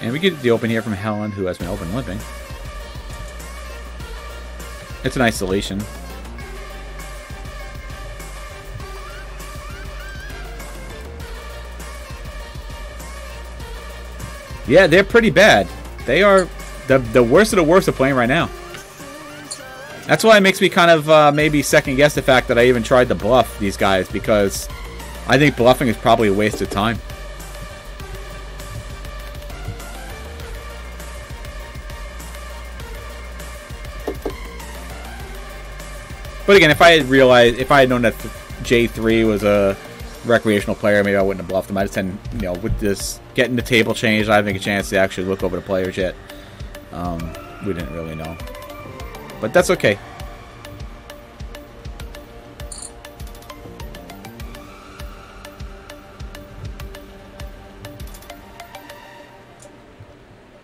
And we get the open here from Helen, who has been open limping. It's an isolation. Yeah, they're pretty bad. They are the, the worst of the worst of playing right now. That's why it makes me kind of uh, maybe second guess the fact that I even tried to bluff these guys because I think bluffing is probably a waste of time. But again, if I had realized, if I had known that J3 was a recreational player, maybe I wouldn't have bluffed him. I just hadn't, you know, with this getting the table changed, I didn't a chance to actually look over the players yet. Um, we didn't really know. But that's okay.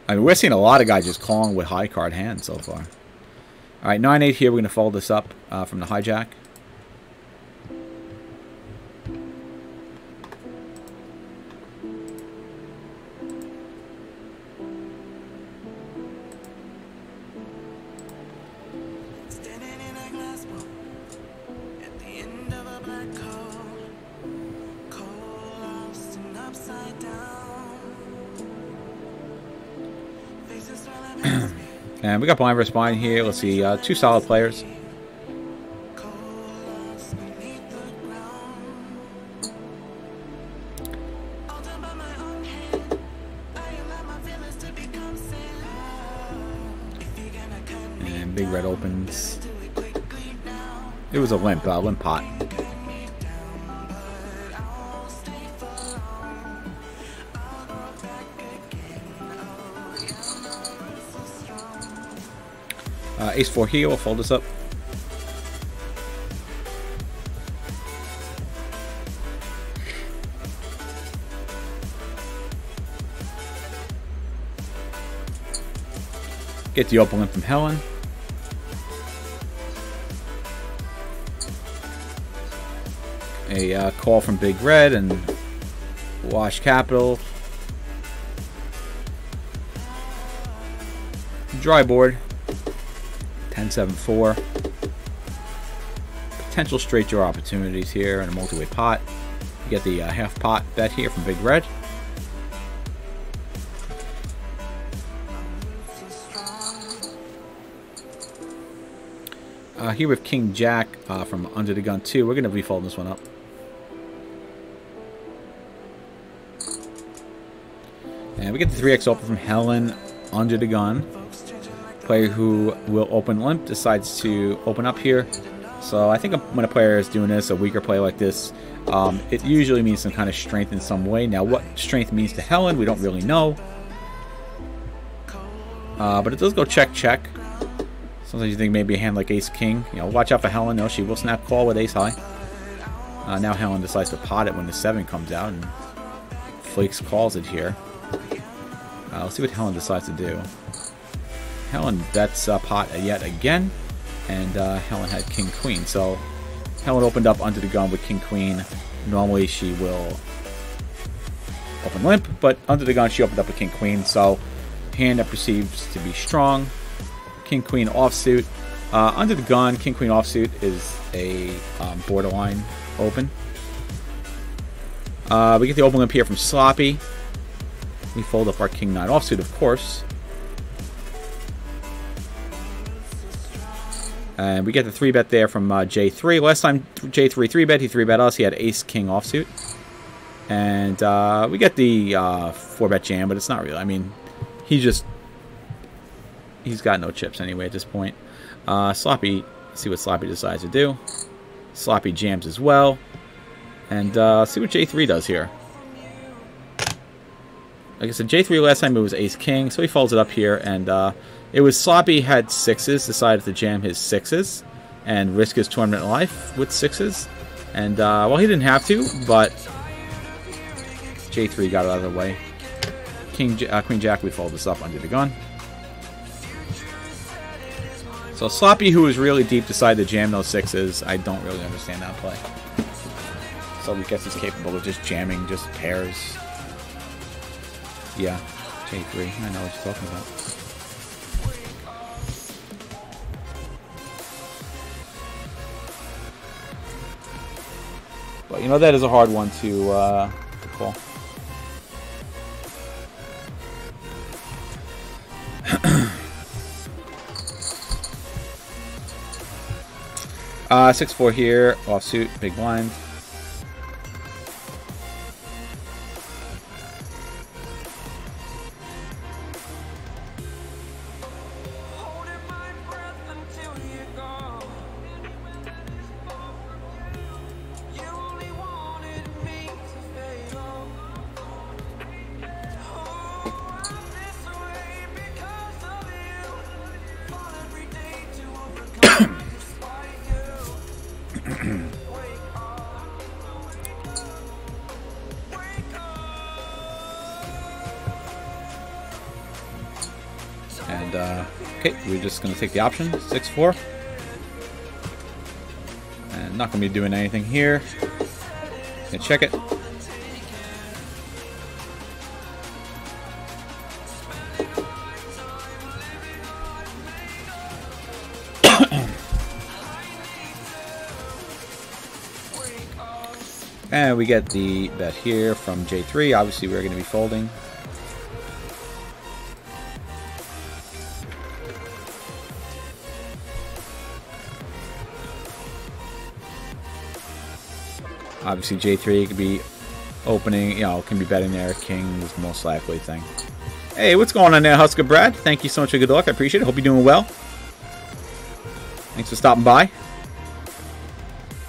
I mean, we're seeing a lot of guys just calling with high card hands so far. All right, 9-8 here. We're going to fold this up uh, from the hijack. And we got blind versus blind here. Let's see, uh, two solid players. And Big Red opens. It was a limp, uh, limp pot. Ace 4 here, we'll fold this up. Get the limp from Helen. A uh, call from Big Red and Wash Capital. Dry board. 10-7-4. Potential straight draw opportunities here in a multi-way pot. You get the uh, half pot bet here from Big Red. Uh, here with King Jack uh, from Under the Gun 2. We're going to be folding this one up. And we get the 3x open from Helen Under the Gun. Player who will open limp decides to open up here. So I think when a player is doing this, a weaker play like this, um, it usually means some kind of strength in some way. Now, what strength means to Helen, we don't really know. Uh, but it does go check, check. Sometimes you think maybe a hand like Ace King. You know, watch out for Helen. No, she will snap call with Ace High. Uh, now Helen decides to pot it when the 7 comes out, and Flakes calls it here. Uh, let's see what Helen decides to do. Helen bets uh, pot yet again, and uh, Helen had King Queen. So Helen opened up under the gun with King Queen. Normally she will open limp, but under the gun she opened up with King Queen. So hand that perceives to be strong. King Queen offsuit. Uh, under the gun, King Queen offsuit is a um, borderline open. Uh, we get the open limp here from Sloppy. We fold up our King 9 offsuit, of course. And we get the 3 bet there from uh, J3. Last time J3 3 bet, he 3 bet us. He had Ace King offsuit. And uh, we get the uh, 4 bet jam, but it's not real. I mean, he just. He's got no chips anyway at this point. Uh, Sloppy, see what Sloppy decides to do. Sloppy jams as well. And uh, see what J3 does here. Like I said, J3 last time it was Ace King, so he folds it up here, and uh, it was Sloppy had sixes, decided to jam his sixes, and risk his tournament life with sixes. And, uh, well, he didn't have to, but J3 got it out of the way. King, uh, Queen Jack, we fold this up under the gun. So Sloppy, who was really deep, decided to jam those sixes. I don't really understand that play. So we guess he's capable of just jamming just pairs. Yeah, J3. I know what you're talking about. But you know that is a hard one to, uh, to call. (clears throat) uh, 6-4 here, offsuit, big blind. The option, 6-4. And not going to be doing anything here. Gonna check it. (coughs) And we get the bet here from J3. Obviously, we're going to be folding. Obviously, J3 could be opening, you know, can be betting there. King is most likely thing. Hey, what's going on there, Husker Brad? Thank you so much for good luck. I appreciate it. Hope you're doing well. Thanks for stopping by.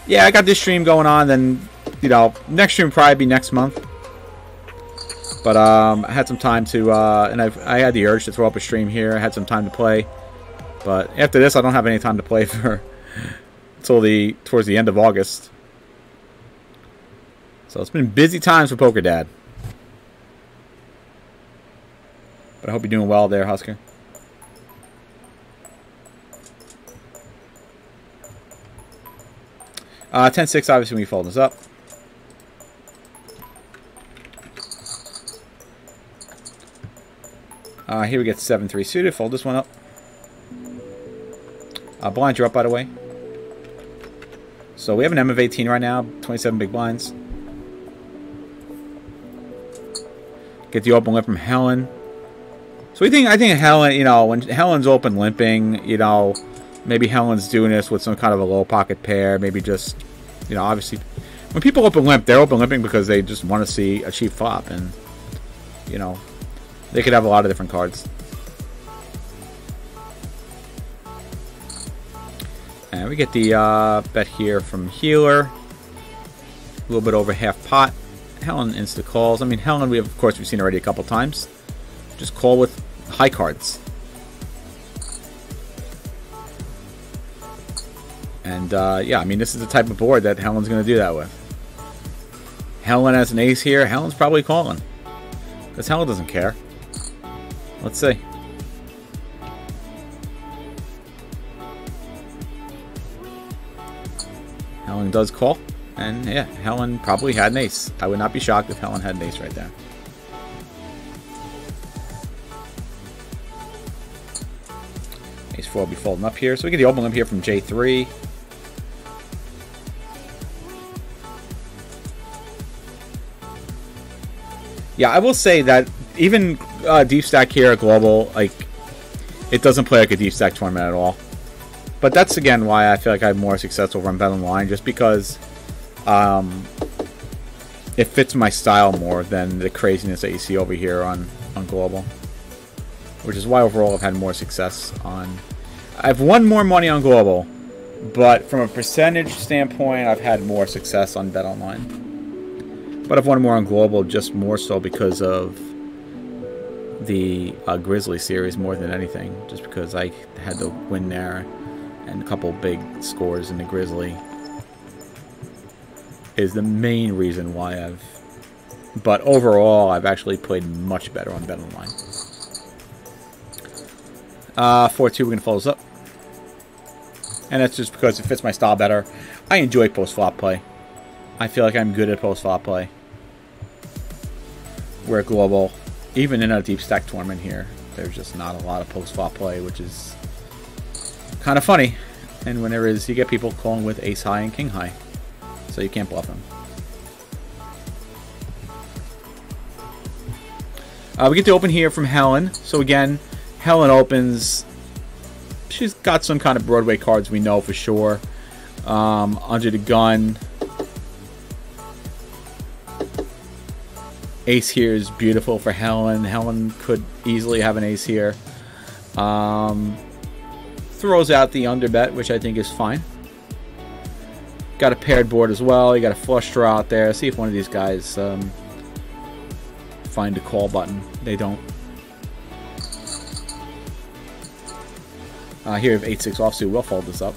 Yeah, I got this stream going on. Then, you know, next stream probably be next month. But um, I had some time to, uh, and I've, I had the urge to throw up a stream here. I had some time to play. But after this, I don't have any time to play (laughs) for until the towards the end of August. So it's been busy times for Poker Dad. But I hope you're doing well there, Husker. Uh, 10-6, obviously, when you fold this up. Uh, here we get 7-3 suited. Fold this one up. Uh, blinds are up, by the way. So we have an M of 18 right now. 27 big blinds. Get the open limp from Helen. So we think I think Helen, you know, when Helen's open limping, you know, maybe Helen's doing this with some kind of a low pocket pair, maybe just, you know, obviously when people open limp, they're open limping because they just want to see a cheap flop and you know, they could have a lot of different cards. And we get the uh, bet here from Healer. A little bit over half pot. Helen insta calls. I mean, Helen, we have, of course, we've seen already a couple times. Just call with high cards. And, uh, yeah, I mean, this is the type of board that Helen's going to do that with. Helen has an ace here. Helen's probably calling. Because Helen doesn't care. Let's see. Helen does call. And yeah, Helen probably had an ace. I would not be shocked if Helen had an ace right there. Ace 4 will be folding up here. So we get the open limp here from J3. Yeah, I will say that even uh, deep stack here at Global, like, it doesn't play like a deep stack tournament at all. But that's again why I feel like I have more success over on Bet Online, just because um, it fits my style more than the craziness that you see over here on, on Global. Which is why overall I've had more success on... I've won more money on Global, but from a percentage standpoint, I've had more success on Bet Online. But I've won more on Global just more so because of the uh, Grizzly series more than anything, just because I had to win there and a couple big scores in the Grizzly is the main reason why I've. But overall, I've actually played much better on BetOnline. Uh, 4-2, we're going to follow this up. And that's just because it fits my style better. I enjoy post-flop play. I feel like I'm good at post-flop play. We're global. Even in a deep stack tournament here, there's just not a lot of post-flop play, which is kind of funny. And whenever there is, you get people calling with ace high and king high. So you can't bluff them. Uh, we get to open here from Helen. So again, Helen opens. She's got some kind of Broadway cards we know for sure. Um, under the gun. Ace here is beautiful for Helen. Helen could easily have an ace here. Um, throws out the underbet, which I think is fine. Got a paired board as well. You got a flush draw out there. See if one of these guys um, find a call button. They don't. Uh, here we have 8-6 offsuit. We'll fold this up.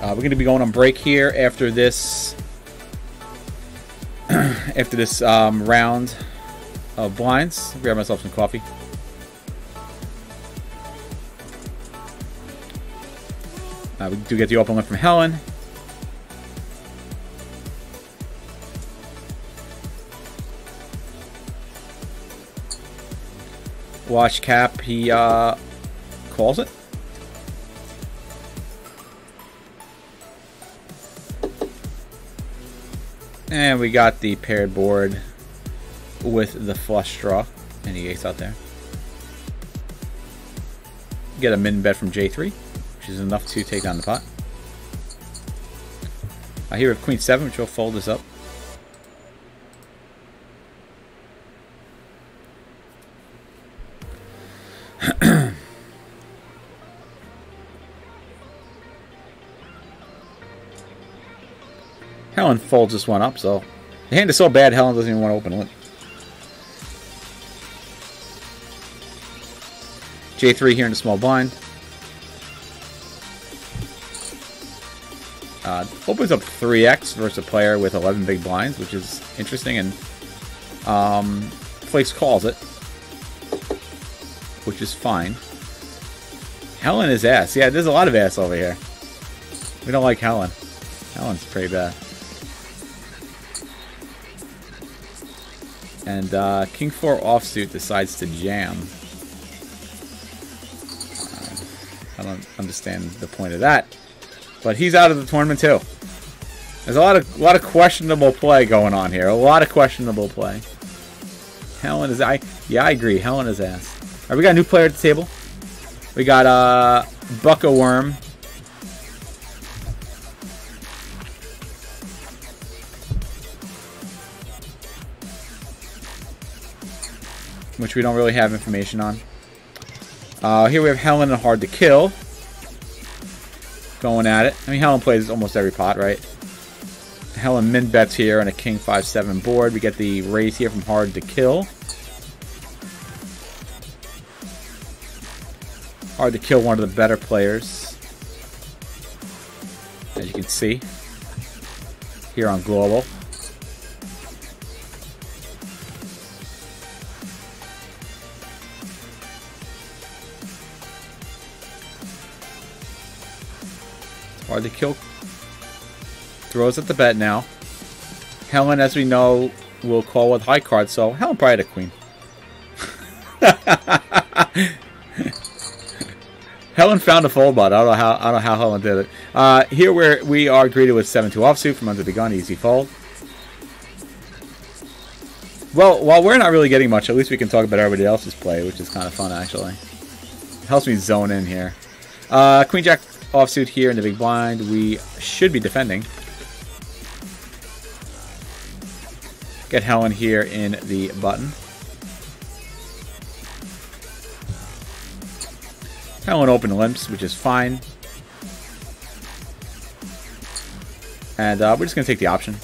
Uh, we're going to be going on break here after this (clears throat) after this um, round of blinds. Grab myself some coffee. Uh, we do get the open one from Helen. Watch cap, he uh, calls it. And we got the paired board with the flush draw. The ace out there. Get a min bet from J3 which is enough to take down the pot. I hear have queen 7, which will fold this up. (coughs) Helen folds this one up, so the hand is so bad Helen doesn't even want to open it. J3 here in the small blind. Uh, opens up 3x versus a player with 11 big blinds, which is interesting, and um, Flakes calls it, which is fine. Helen is ass. Yeah, there's a lot of ass over here. We don't like Helen. Helen's pretty bad. And uh, King 4 offsuit decides to jam. Uh, I don't understand the point of that. But he's out of the tournament too. There's a lot of a lot of questionable play going on here. A lot of questionable play. Helen is I yeah I agree. Helen is ass. All right, we got a new player at the table. We got uh Bucka Worm. Which we don't really have information on. Uh, here we have Helen and Hard to Kill going at it. I mean, Helen plays almost every pot, right? Helen min bets here on a king 5-7 board. We get the raise here from hard to kill. Hard to kill one of the better players. As you can see. Here on Global. Hard to kill. Throws at the bet now. Helen, as we know, will call with high cards, so Helen probably had a queen. (laughs) Helen found a fold bot. I don't know how I don't know how Helen did it. Uh, here where we are greeted with 7-2 offsuit from under the gun, easy fold. Well, while we're not really getting much, at least we can talk about everybody else's play, which is kind of fun actually. helps me zone in here. Uh, Queen Jack offsuit here in the big blind. We should be defending. Get Helen here in the button. Helen open limps, which is fine. And uh, we're just going to take the option.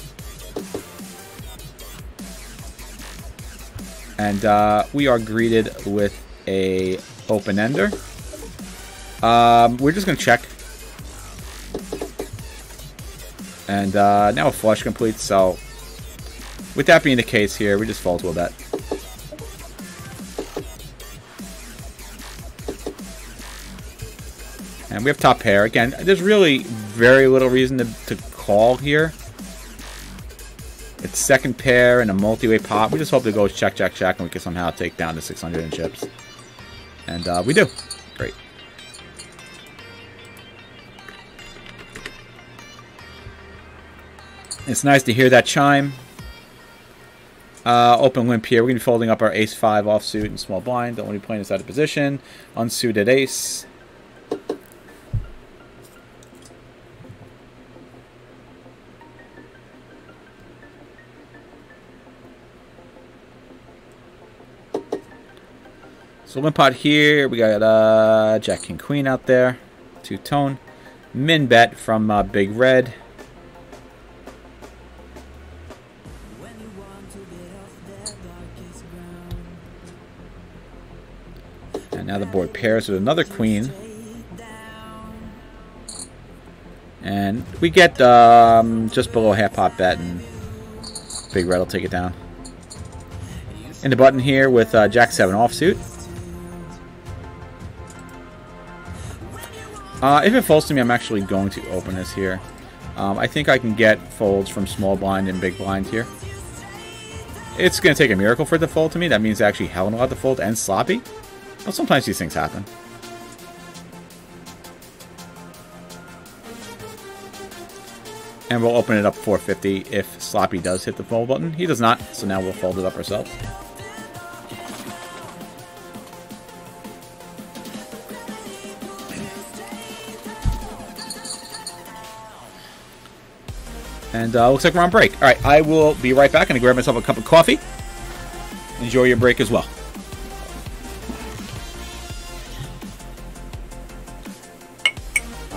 And uh, we are greeted with a open ender. Um, we're just going to check. And uh, now a flush complete, so with that being the case here, we just fall to a bet. And we have top pair. Again, there's really very little reason to, to call here. It's second pair and a multi-way pot. We just hope it goes check, check, check, and we can somehow take down the 600 in chips. And uh, we do. It's nice to hear that chime. Uh, open limp here. We're going to be folding up our ace-5 offsuit and small blind. Don't want to be playing this out of position. Unsuited ace. So limp pot here. We got uh, Jack King Queen out there. Two-tone. Min bet from uh, Big Red. And now the board pairs with another queen. And we get um, just below half pot bet, and Big Red will take it down. In the button here with uh, Jack 7 offsuit. Uh, if it folds to me, I'm actually going to open this here. Um, I think I can get folds from small blind and big blind here. It's going to take a miracle for it to fold to me. That means actually Helen will have to fold and sloppy. Well, sometimes these things happen. And we'll open it up 450 if Sloppy does hit the fold button. He does not, so now we'll fold it up ourselves. And uh, looks like we're on break. All right, I will be right back. To grab myself a cup of coffee. Enjoy your break as well.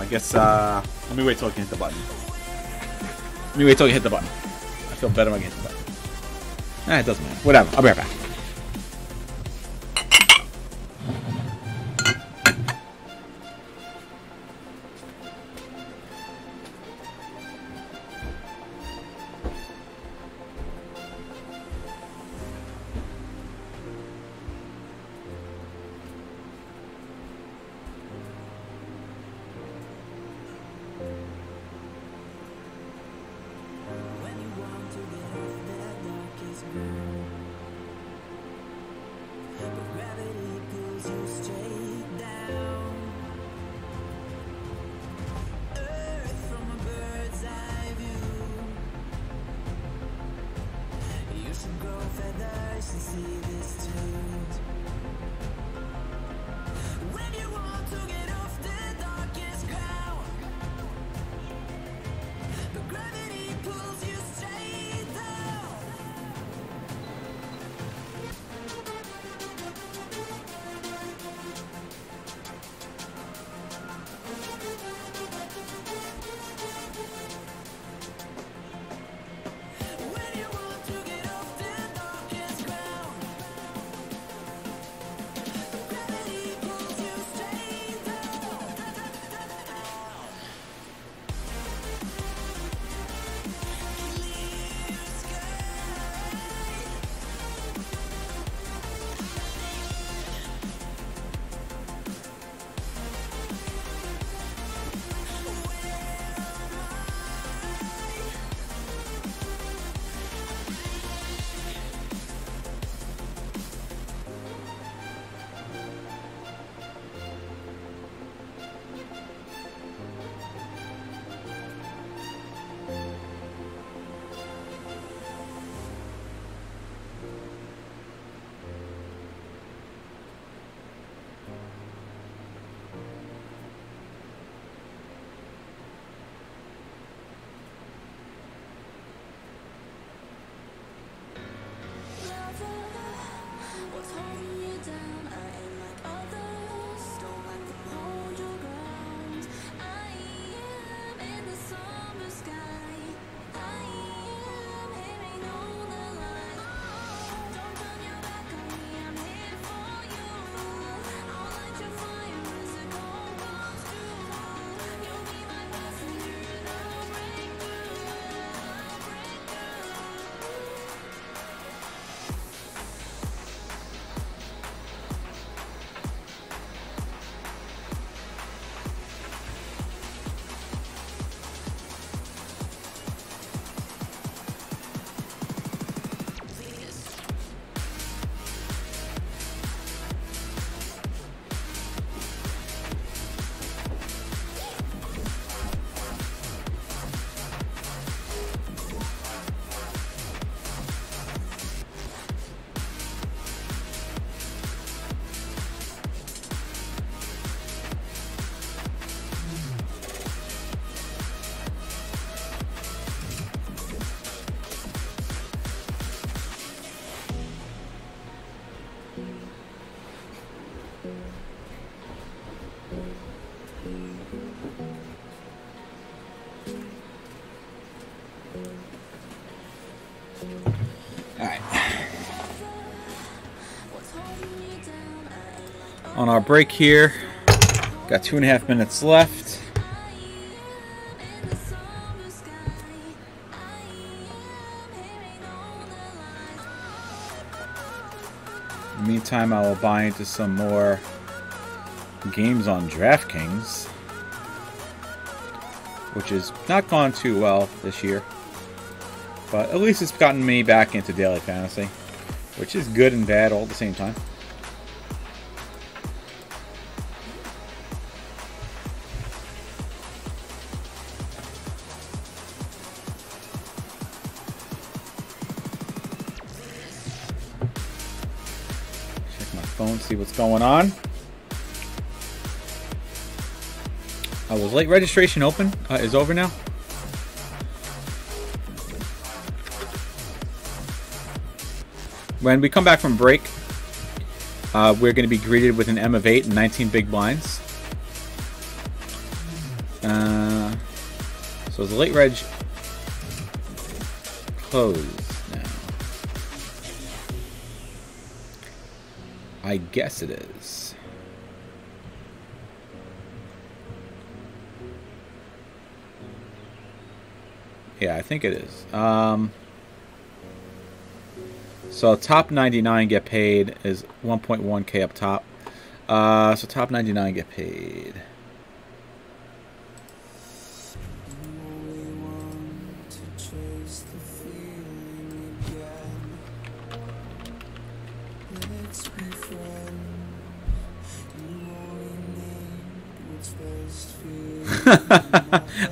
Guess, uh, let me wait till I can hit the button. Let me wait till I hit the button. I feel better when I hit the button. Eh, it doesn't matter. Whatever. I'll be right back. On our break here. Got two and a half minutes left. In the meantime, I will buy into some more games on DraftKings, which has not gone too well this year. But at least it's gotten me back into daily fantasy, which is good and bad all at the same time. late registration open uh, is over now? When we come back from break, uh, we're going to be greeted with an M of 8 and 19 big blinds. Uh, so the late reg closed now. I guess it is. I think it is. Um, so top 99 get paid is 1.1k up top. Uh, so top 99 get paid. (laughs)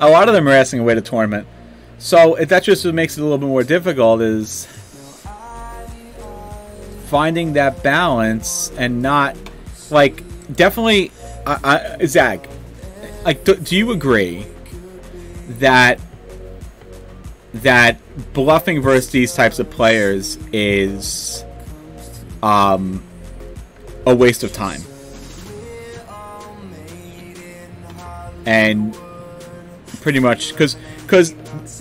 a lot of them are asking away to tournament. So if that just makes it a little bit more difficult is finding that balance and not like definitely I, I, Zach like do, do you agree that that bluffing versus these types of players is um a waste of time? And pretty much because because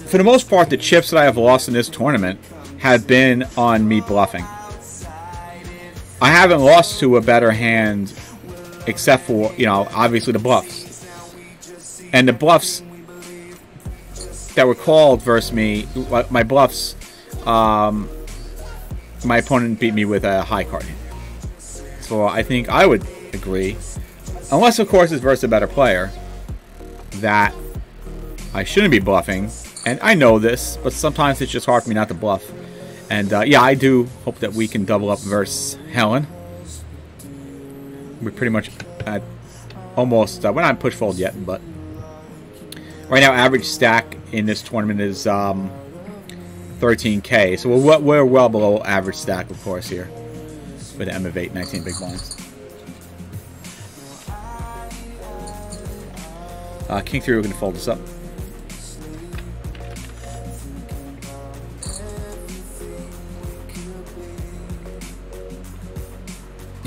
for the most part the chips that I have lost in this tournament have been on me bluffing I haven't lost to a better hand except for, you know, obviously the bluffs. And the bluffs that were called versus me, my bluffs, um, my opponent beat me with a high card. So I think I would agree, unless of course it's versus a better player, that I shouldn't be bluffing. And I know this, but sometimes it's just hard for me not to bluff. And uh, yeah, I do hope that we can double up versus Helen. We're pretty much at almost, uh, we're not push fold yet, but right now average stack in this tournament is um, 13k. So we're, we're well below average stack, of course, here with M of 8, 19 big blinds. Uh, King 3, we're going to fold this up.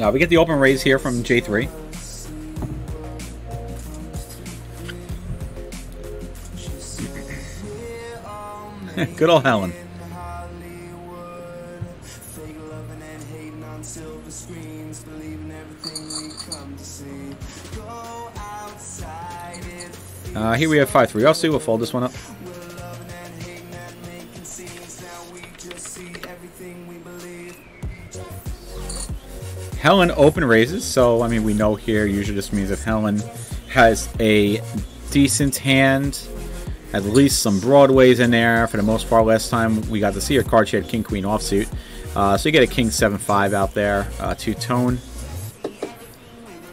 Uh, we get the open raise here from J3. (laughs) Good old Helen. Uh, here we have 5-3. I'll see. We'll fold this one up. Helen open raises, so I mean we know here usually just means if Helen has a decent hand, at least some broadways in there. For the most part, last time we got to see her card, she had King Queen offsuit. Uh, so you get a King 7-5 out there, uh, two tone.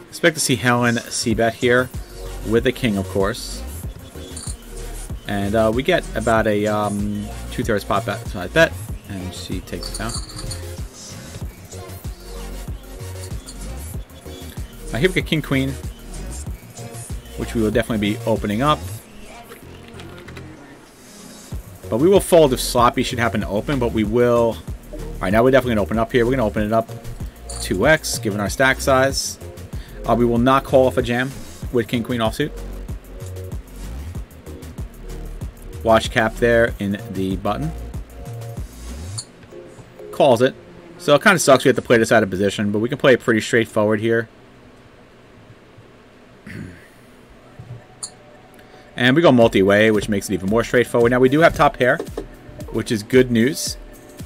Expect to see Helen c-bet here with a King, of course. And uh, we get about a um, two-thirds pot bet, so I bet, and she takes it down. Uh, here we get King Queen, which we will definitely be opening up. But we will fold if sloppy should happen to open, but we will... Alright, now we're definitely going to open up here. We're going to open it up 2x, given our stack size. Uh, we will not call off a jam with King Queen offsuit. Watch cap there in the button. Calls it. So it kind of sucks we have to play this out of position, but we can play it pretty straightforward here. And we go multi-way, which makes it even more straightforward. Now, we do have top pair, which is good news.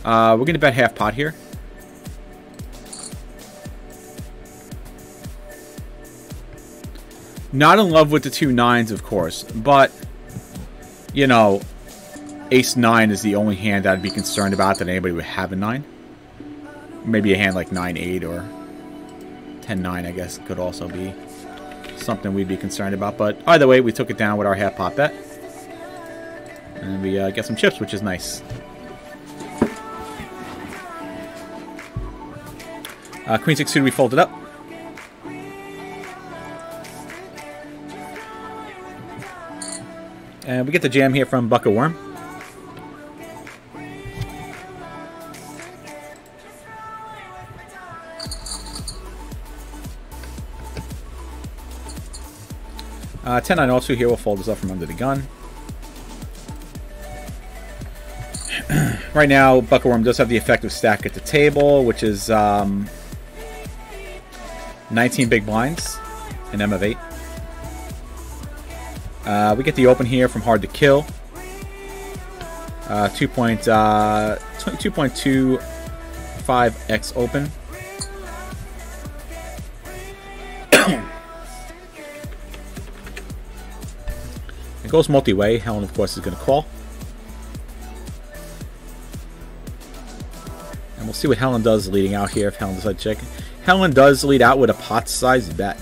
Uh, we're going to bet half pot here. Not in love with the two nines, of course, but, you know, ace nine is the only hand I'd be concerned about that anybody would have a nine. Maybe a hand like 9-8 or 10-9, I guess, could also be something we'd be concerned about. But either way, we took it down with our half pot bet. And we uh, get some chips, which is nice. Uh, Queen 6 suited, we folded up. And we get the jam here from Bucket Uh, 10 9 also here will fold this up from under the gun. (clears throat) right now, Buckerworm does have the effective stack at the table, which is um, 19 big blinds, an M of 8. Uh, we get the open here from Hard to Kill. Uh, 2.25x uh, open. It goes multi-way. Helen, of course, is going to call. And we'll see what Helen does leading out here if Helen decides to check. Helen does lead out with a pot-sized bet.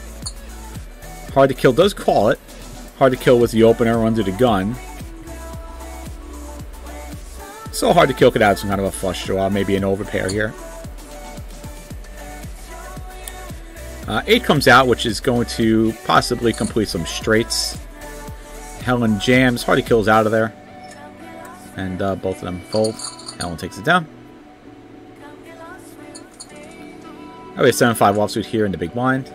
Hard to kill does call it. Hard to kill with the opener under the gun. So hard to kill could add some kind of a flush draw, maybe an overpair here. Uh, 8 comes out, which is going to possibly complete some straights. Helen jams, Hardy kills out of there. And uh, both of them fold. Helen takes it down. Oh, we have 7-5 offsuit here in the big blind.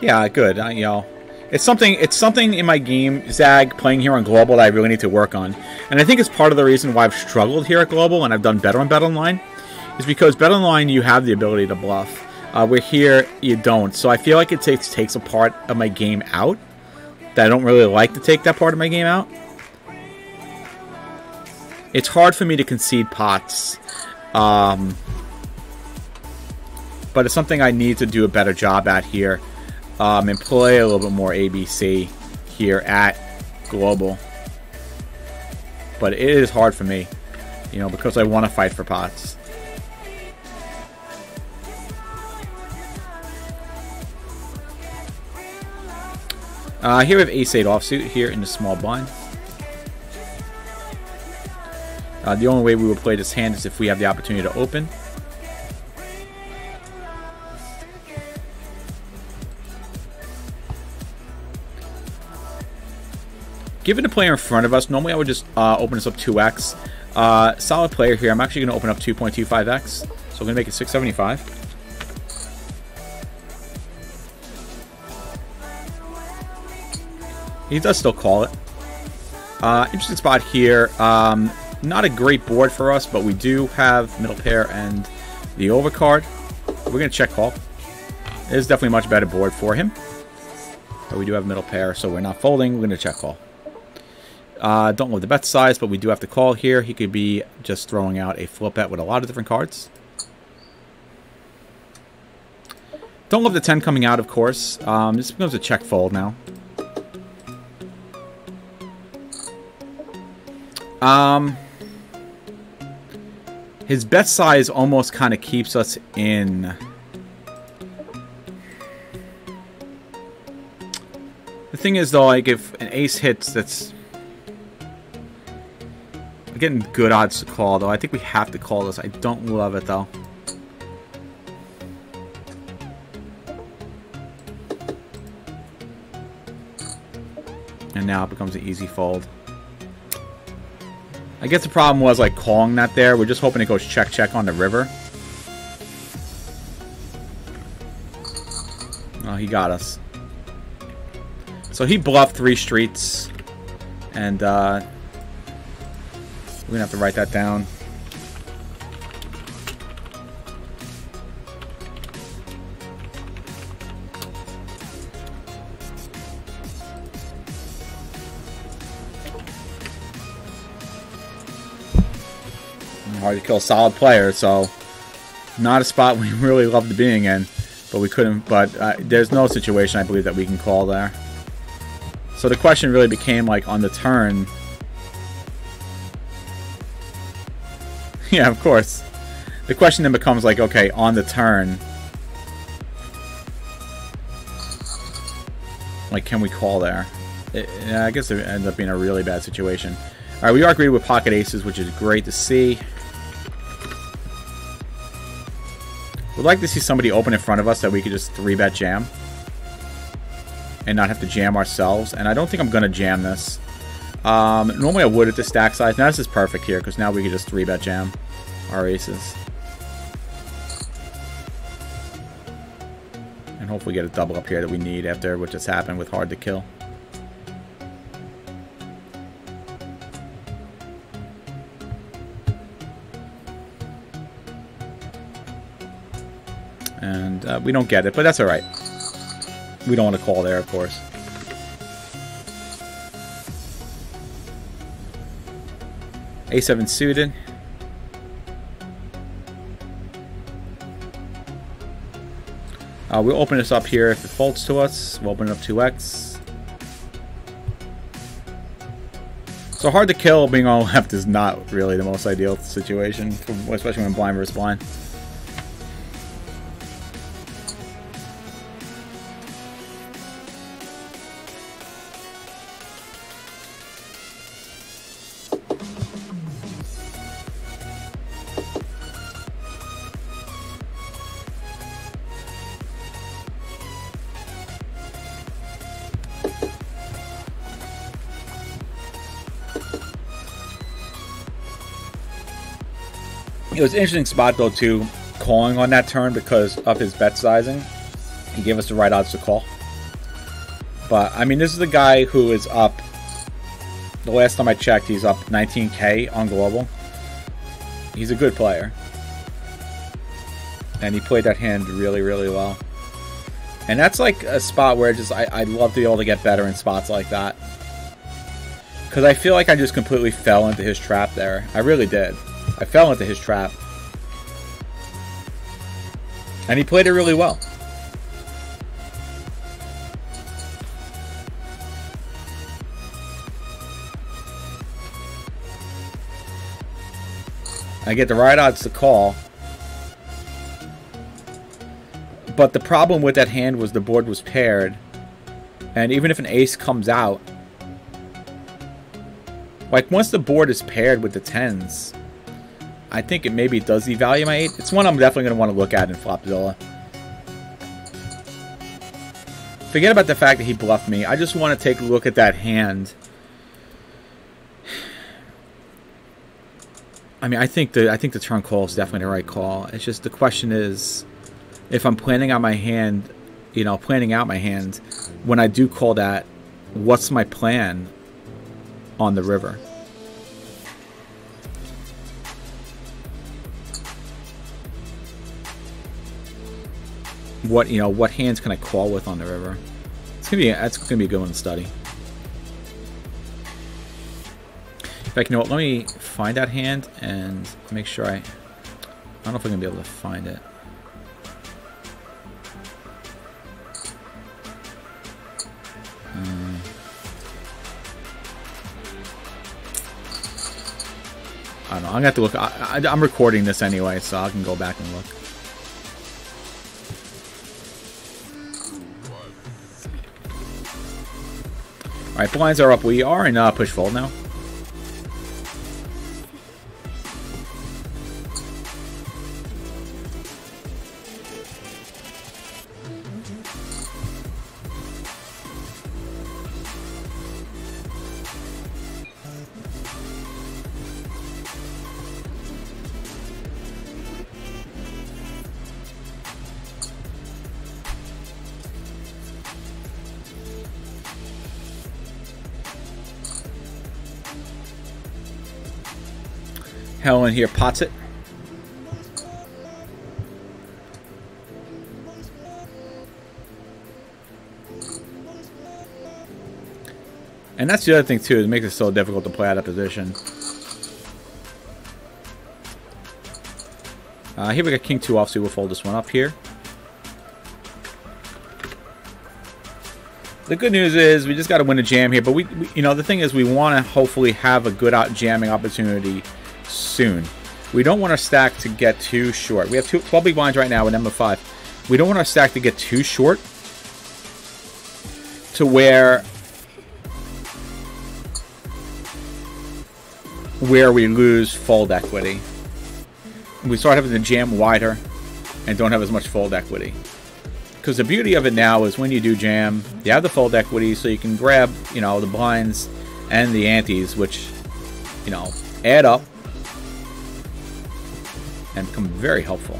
Yeah, good. Uh, know, it's something. It's something in my game, Zag, playing here on Global that I really need to work on. And I think it's part of the reason why I've struggled here at Global and I've done better on BetOnline, is because BetOnline you have the ability to bluff. Uh, where here you don't. So I feel like it takes takes a part of my game out that I don't really like to take that part of my game out. It's hard for me to concede pots. Um, but it's something I need to do a better job at here um, and play a little bit more ABC here at Global. But it is hard for me, you know, because I want to fight for pots. Uh, here we have ace-8 offsuit here in the small blind. Uh, the only way we will play this hand is if we have the opportunity to open. Given the player in front of us, normally I would just uh, open this up 2x. Uh, solid player here. I'm actually going to open up 2.25x. So I'm going to make it 675. He does still call it. Uh, interesting spot here. Um, not a great board for us, but we do have middle pair and the overcard. We're going to check call. It is definitely a much better board for him. But we do have middle pair, so we're not folding. We're going to check call. Uh, don't love the bet size, but we do have to call here. He could be just throwing out a flip bet with a lot of different cards. Don't love the 10 coming out, of course. Um, this becomes a check fold now. Um, his bet size almost kind of keeps us in... The thing is, though, like, if an ace hits, that's getting good odds to call, though. I think we have to call this. I don't love it, though. And now it becomes an easy fold. I guess the problem was, like, calling that there. We're just hoping it goes check-check on the river. Oh, he got us. So he bluffed three streets. And, uh, we're gonna have to write that down. Hard to kill a solid player, so not a spot (laughs) we really loved being in, but we couldn't. But uh, there's no situation I believe that we can call there. So the question really became like on the turn (laughs) yeah, of course. The question then becomes like, okay, on the turn, like, can we call there? It, I guess it ends up being a really bad situation. All right, we are greeted with pocket aces, which is great to see. Would like to see somebody open in front of us that we could just three-bet jam. And not have to jam ourselves. And I don't think I'm going to jam this. Um, normally I would at the stack size. Now this is perfect here, because now we can just 3-bet jam our aces. And hopefully get a double up here that we need after what just happened with hard to kill. And uh, we don't get it, but that's alright. We don't want to call there, of course. A7 suited. Uh, we'll open this up here if it folds to us. We'll open it up 2x. So hard to kill being on (laughs) left is not really the most ideal situation, especially when blind versus blind. Was an interesting spot though too, calling on that turn because of his bet sizing. He gave us the right odds to call. But I mean, this is a guy who is up. The last time I checked, he's up 19k on global. He's a good player, and he played that hand really, really well. And that's like a spot where just I, I'd love to be able to get better in spots like that. Because I feel like I just completely fell into his trap there. I really did. I fell into his trap. And he played it really well. I get the right odds to call. But the problem with that hand was the board was paired. And even if an ace comes out, like once the board is paired with the tens, I think it maybe does devalue my 8. It's one I'm definitely going to want to look at in Flopzilla. Forget about the fact that he bluffed me. I just want to take a look at that hand. I mean, I think the I think the turn call is definitely the right call. It's just the question is, if I'm planning out my hand, you know, planning out my hand, when I do call that, what's my plan on the river? What you know what hands can I call with on the river. It's gonna be that's gonna be a good one to study. In fact, you know what? Let me find that hand and make sure I. I don't know if I'm gonna be able to find it. Hmm. I don't know. I'm gonna have to look. I, am recording this anyway, so I can go back and look. Alright, blinds are up. We are in uh, push fold now. Here pots it. And that's the other thing too, it makes it so difficult to play out of position. Uh, here we got King 2 off, so we'll fold this one up here. The good news is we just got to win a jam here, but we, we you know, the thing is we want to hopefully have a good out jamming opportunity soon. We don't want our stack to get too short. We have two, 12 big blinds right now with M5. We don't want our stack to get too short to where where we lose fold equity. We start having to jam wider and don't have as much fold equity. Because the beauty of it now is when you do jam, you have the fold equity so you can grab, you know, the blinds and the antes, which, you know, add up and become very helpful.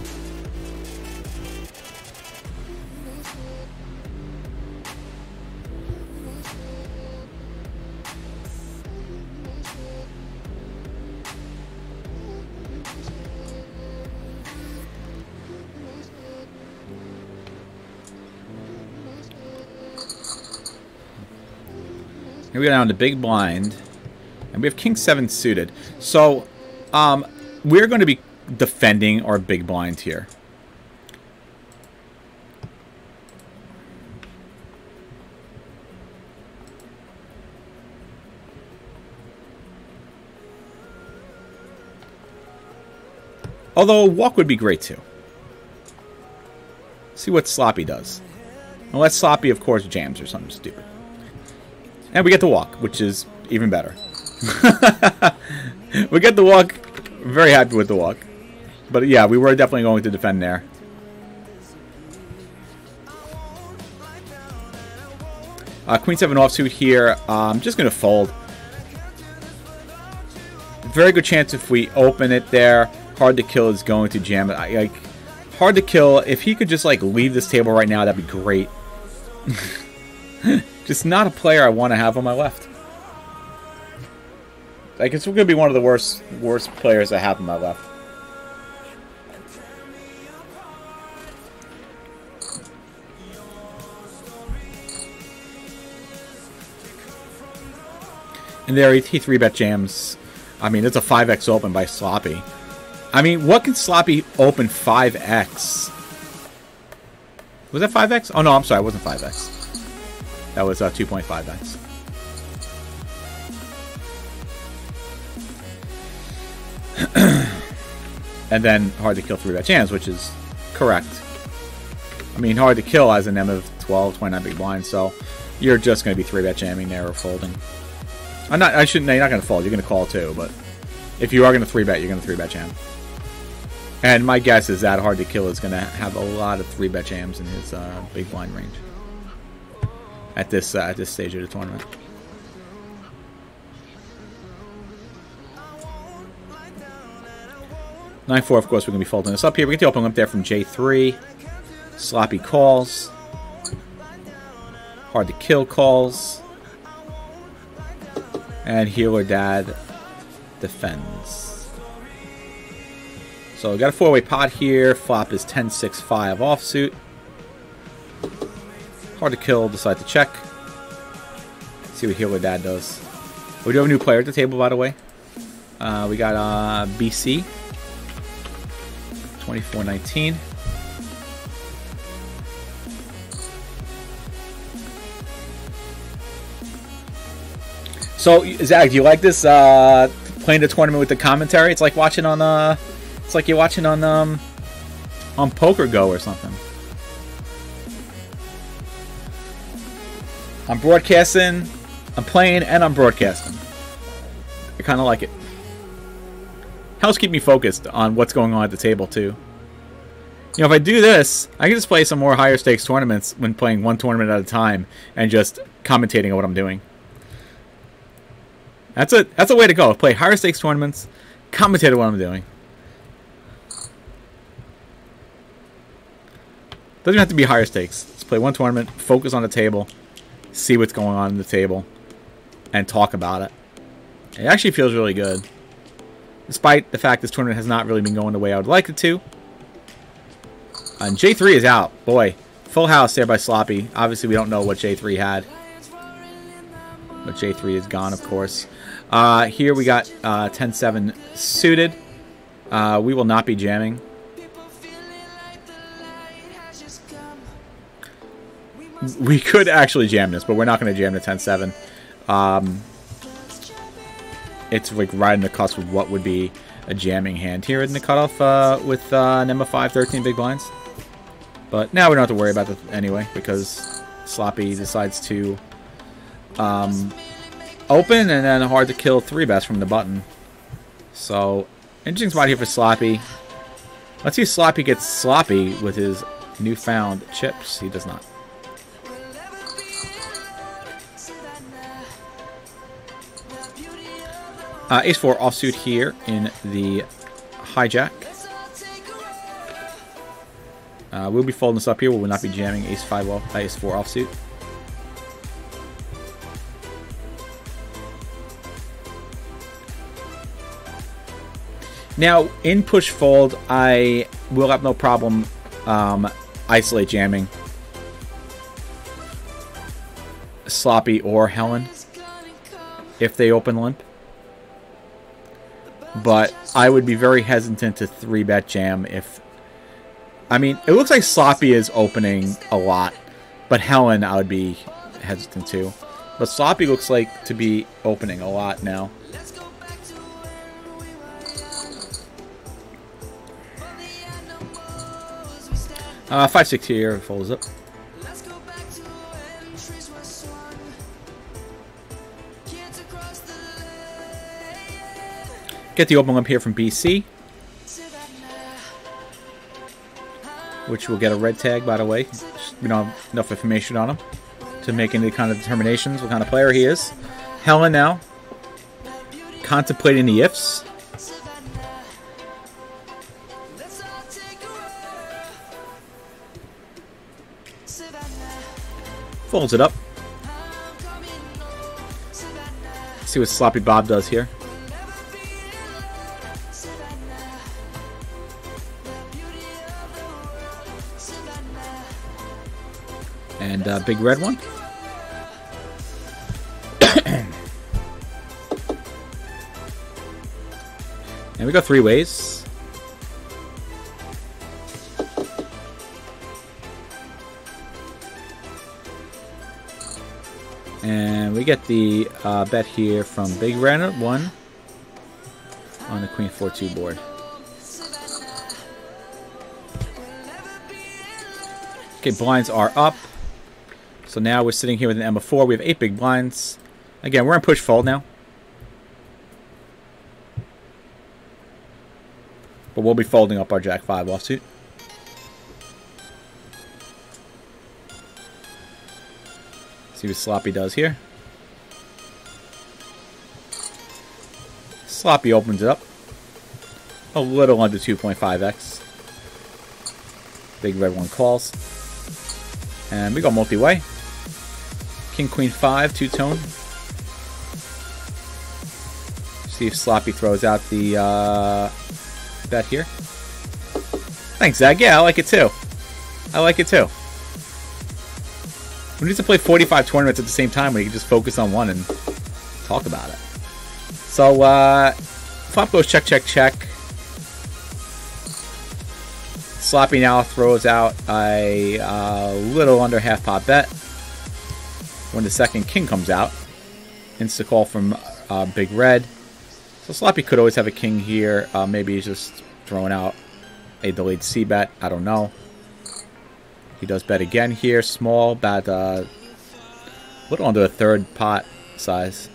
Here we go down to big blind. And we have king seven suited. So, um, we're going to be defending our big blind here. Although, a walk would be great too. See what Sloppy does. Unless Sloppy, of course, jams or something stupid. And we get the walk, which is even better. (laughs) we get the walk. Very happy with the walk. But yeah, we were definitely going to defend there. Uh, Queen 7 offsuit here. Uh, I'm just going to fold. Very good chance if we open it there, hard to kill is going to jam it. I, like hard to kill. If he could just like leave this table right now, that'd be great. (laughs) just not a player I want to have on my left. Like it's going to be one of the worst worst players I have on my left. And there he, he 3-bet jams. I mean, it's a 5x open by Sloppy. I mean, what can Sloppy open 5x? Was that 5x? Oh, no, I'm sorry. It wasn't 5x. That was uh, 2.5x. (clears throat) and then hard to kill 3-bet jams, which is correct. I mean, hard to kill as an M of 12, 29 big blind, so you're just going to be 3-bet jamming there or folding. I'm not. I shouldn't. No, you're not to fold. You're to call too. But if you are to three bet, you're to three bet jam. And my guess is that hard to kill is to have a lot of three bet jams in his uh, big blind range at this uh, at this stage of the tournament. Nine four. Of course, we're to be folding this up here. We get the open limp there from J three. Sloppy calls. Hard to kill calls. And Healer Dad defends. So we got a four-way pot here. Flop is 10-6-5 offsuit. Hard to kill, decide to check. see what Healer Dad does. We do have a new player at the table, by the way. Uh, we got uh, BC. 2419. So, Zach, do you like this uh, playing the tournament with the commentary? It's like watching on uh, it's like you're watching on um, on PokerGO or something. I'm broadcasting, I'm playing, and I'm broadcasting. I kind of like it. Helps keep me focused on what's going on at the table too. You know, if I do this, I can just play some more higher stakes tournaments when playing one tournament at a time and just commentating on what I'm doing. That's a that's a way to go. Play higher stakes tournaments, commentate what I'm doing. Doesn't have to be higher stakes. Let's play one tournament, focus on the table, see what's going on in the table, and talk about it. It actually feels really good. Despite the fact this tournament has not really been going the way I would like it to. And J3 is out. Boy, full house there by Sloppy. Obviously, we don't know what J3 had. But J3 is gone, of course. Uh, here we got 10-7 uh, suited. Uh, we will not be jamming. We could actually jam this, but we're not going to jam the 10-7. Um, it's like right in the cusp of what would be a jamming hand here in the cutoff uh, with uh, number 5, 13 big blinds. But now we don't have to worry about that anyway, because Sloppy decides to um, open and then hard to kill three bets from the button. So, interesting spot here for Sloppy. Let's see if Sloppy gets sloppy with his newfound chips. He does not. Uh, ace 4 offsuit here in the hijack. Uh, we'll be folding this up here. We will not be jamming ace 5 off, ace 4 offsuit. Now, in push fold, I will have no problem um, isolate jamming Sloppy or Helen. if they open limp. But I would be very hesitant to 3-bet jam if... I mean, it looks like Sloppy is opening a lot. But Helen, I would be hesitant to. But Sloppy looks like to be opening a lot now. Uh, 5-6 here, folds up. Get the open limp here from BC. Which will get a red tag, by the way. We don't have enough information on him to make any kind of determinations what kind of player he is. Helen now. Contemplating the ifs. Folds it up. See what Sloppy Bob does here. And uh, big red one. (coughs) and we go three ways. And we get the uh, bet here from Big Red 1 on the Queen 4-2 board. Okay, blinds are up. So now we're sitting here with an M of 4. We have 8 big blinds. Again, we're in push fold now. But we'll be folding up our Jack 5 offsuit. See what Sloppy does here. Sloppy opens it up. A little under 2.5x. Big red one calls. And we go multi-way. King, Queen, 5, two-tone. See if Sloppy throws out the uh, bet here. Thanks, Zach. Yeah, I like it too. I like it too. We need to play 45 tournaments at the same time when you can just focus on one and talk about it. So, uh, flop goes check, check, check. Sloppy now throws out a uh, little under half pot bet. When the second king comes out, insta call from uh, Big Red. So Sloppy could always have a king here. Uh, maybe he's just throwing out a delayed C bet. I don't know. He does bet again here. Small, bet uh, little under a third pot size.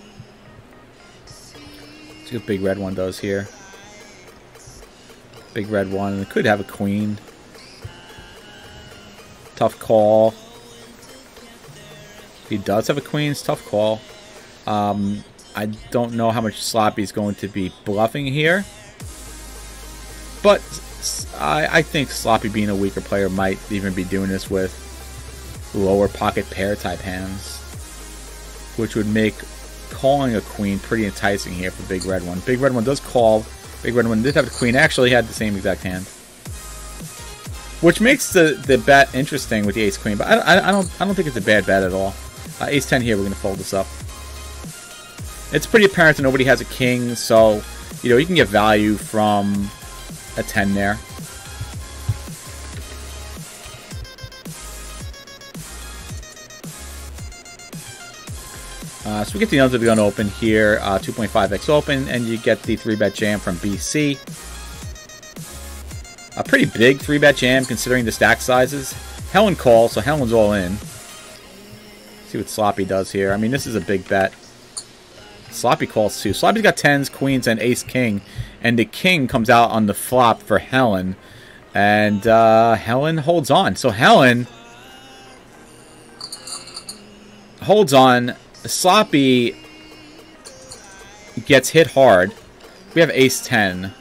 See what Big Red one does here. Big Red one. Could have a queen. Tough call. He does have a queen's tough call. Um, I don't know how much Sloppy's going to be bluffing here. But I, I think Sloppy being a weaker player might even be doing this with lower pocket pair type hands. Which would make calling a queen pretty enticing here for Big Red One. Big Red One does call. Big Red One did have a queen. Actually had the same exact hand. Which makes the, the bet interesting with the Ace Queen, but I, I, I don't I don't think it's a bad bet at all. Uh, ace 10 here, we're going to fold this up. It's pretty apparent that nobody has a king, so, you know, you can get value from a 10 there. Uh, so we get the the gun open here, uh, 2.5x open, and you get the 3-bet jam from BC. A pretty big 3-bet jam considering the stack sizes. Helen calls, so Helen's all in. See what Sloppy does here. I mean, this is a big bet. Sloppy calls too. Sloppy's got 10s, queens, and ace-king. And the king comes out on the flop for Helen. And uh, Helen holds on. So Helen holds on. Sloppy gets hit hard. We have ace-10.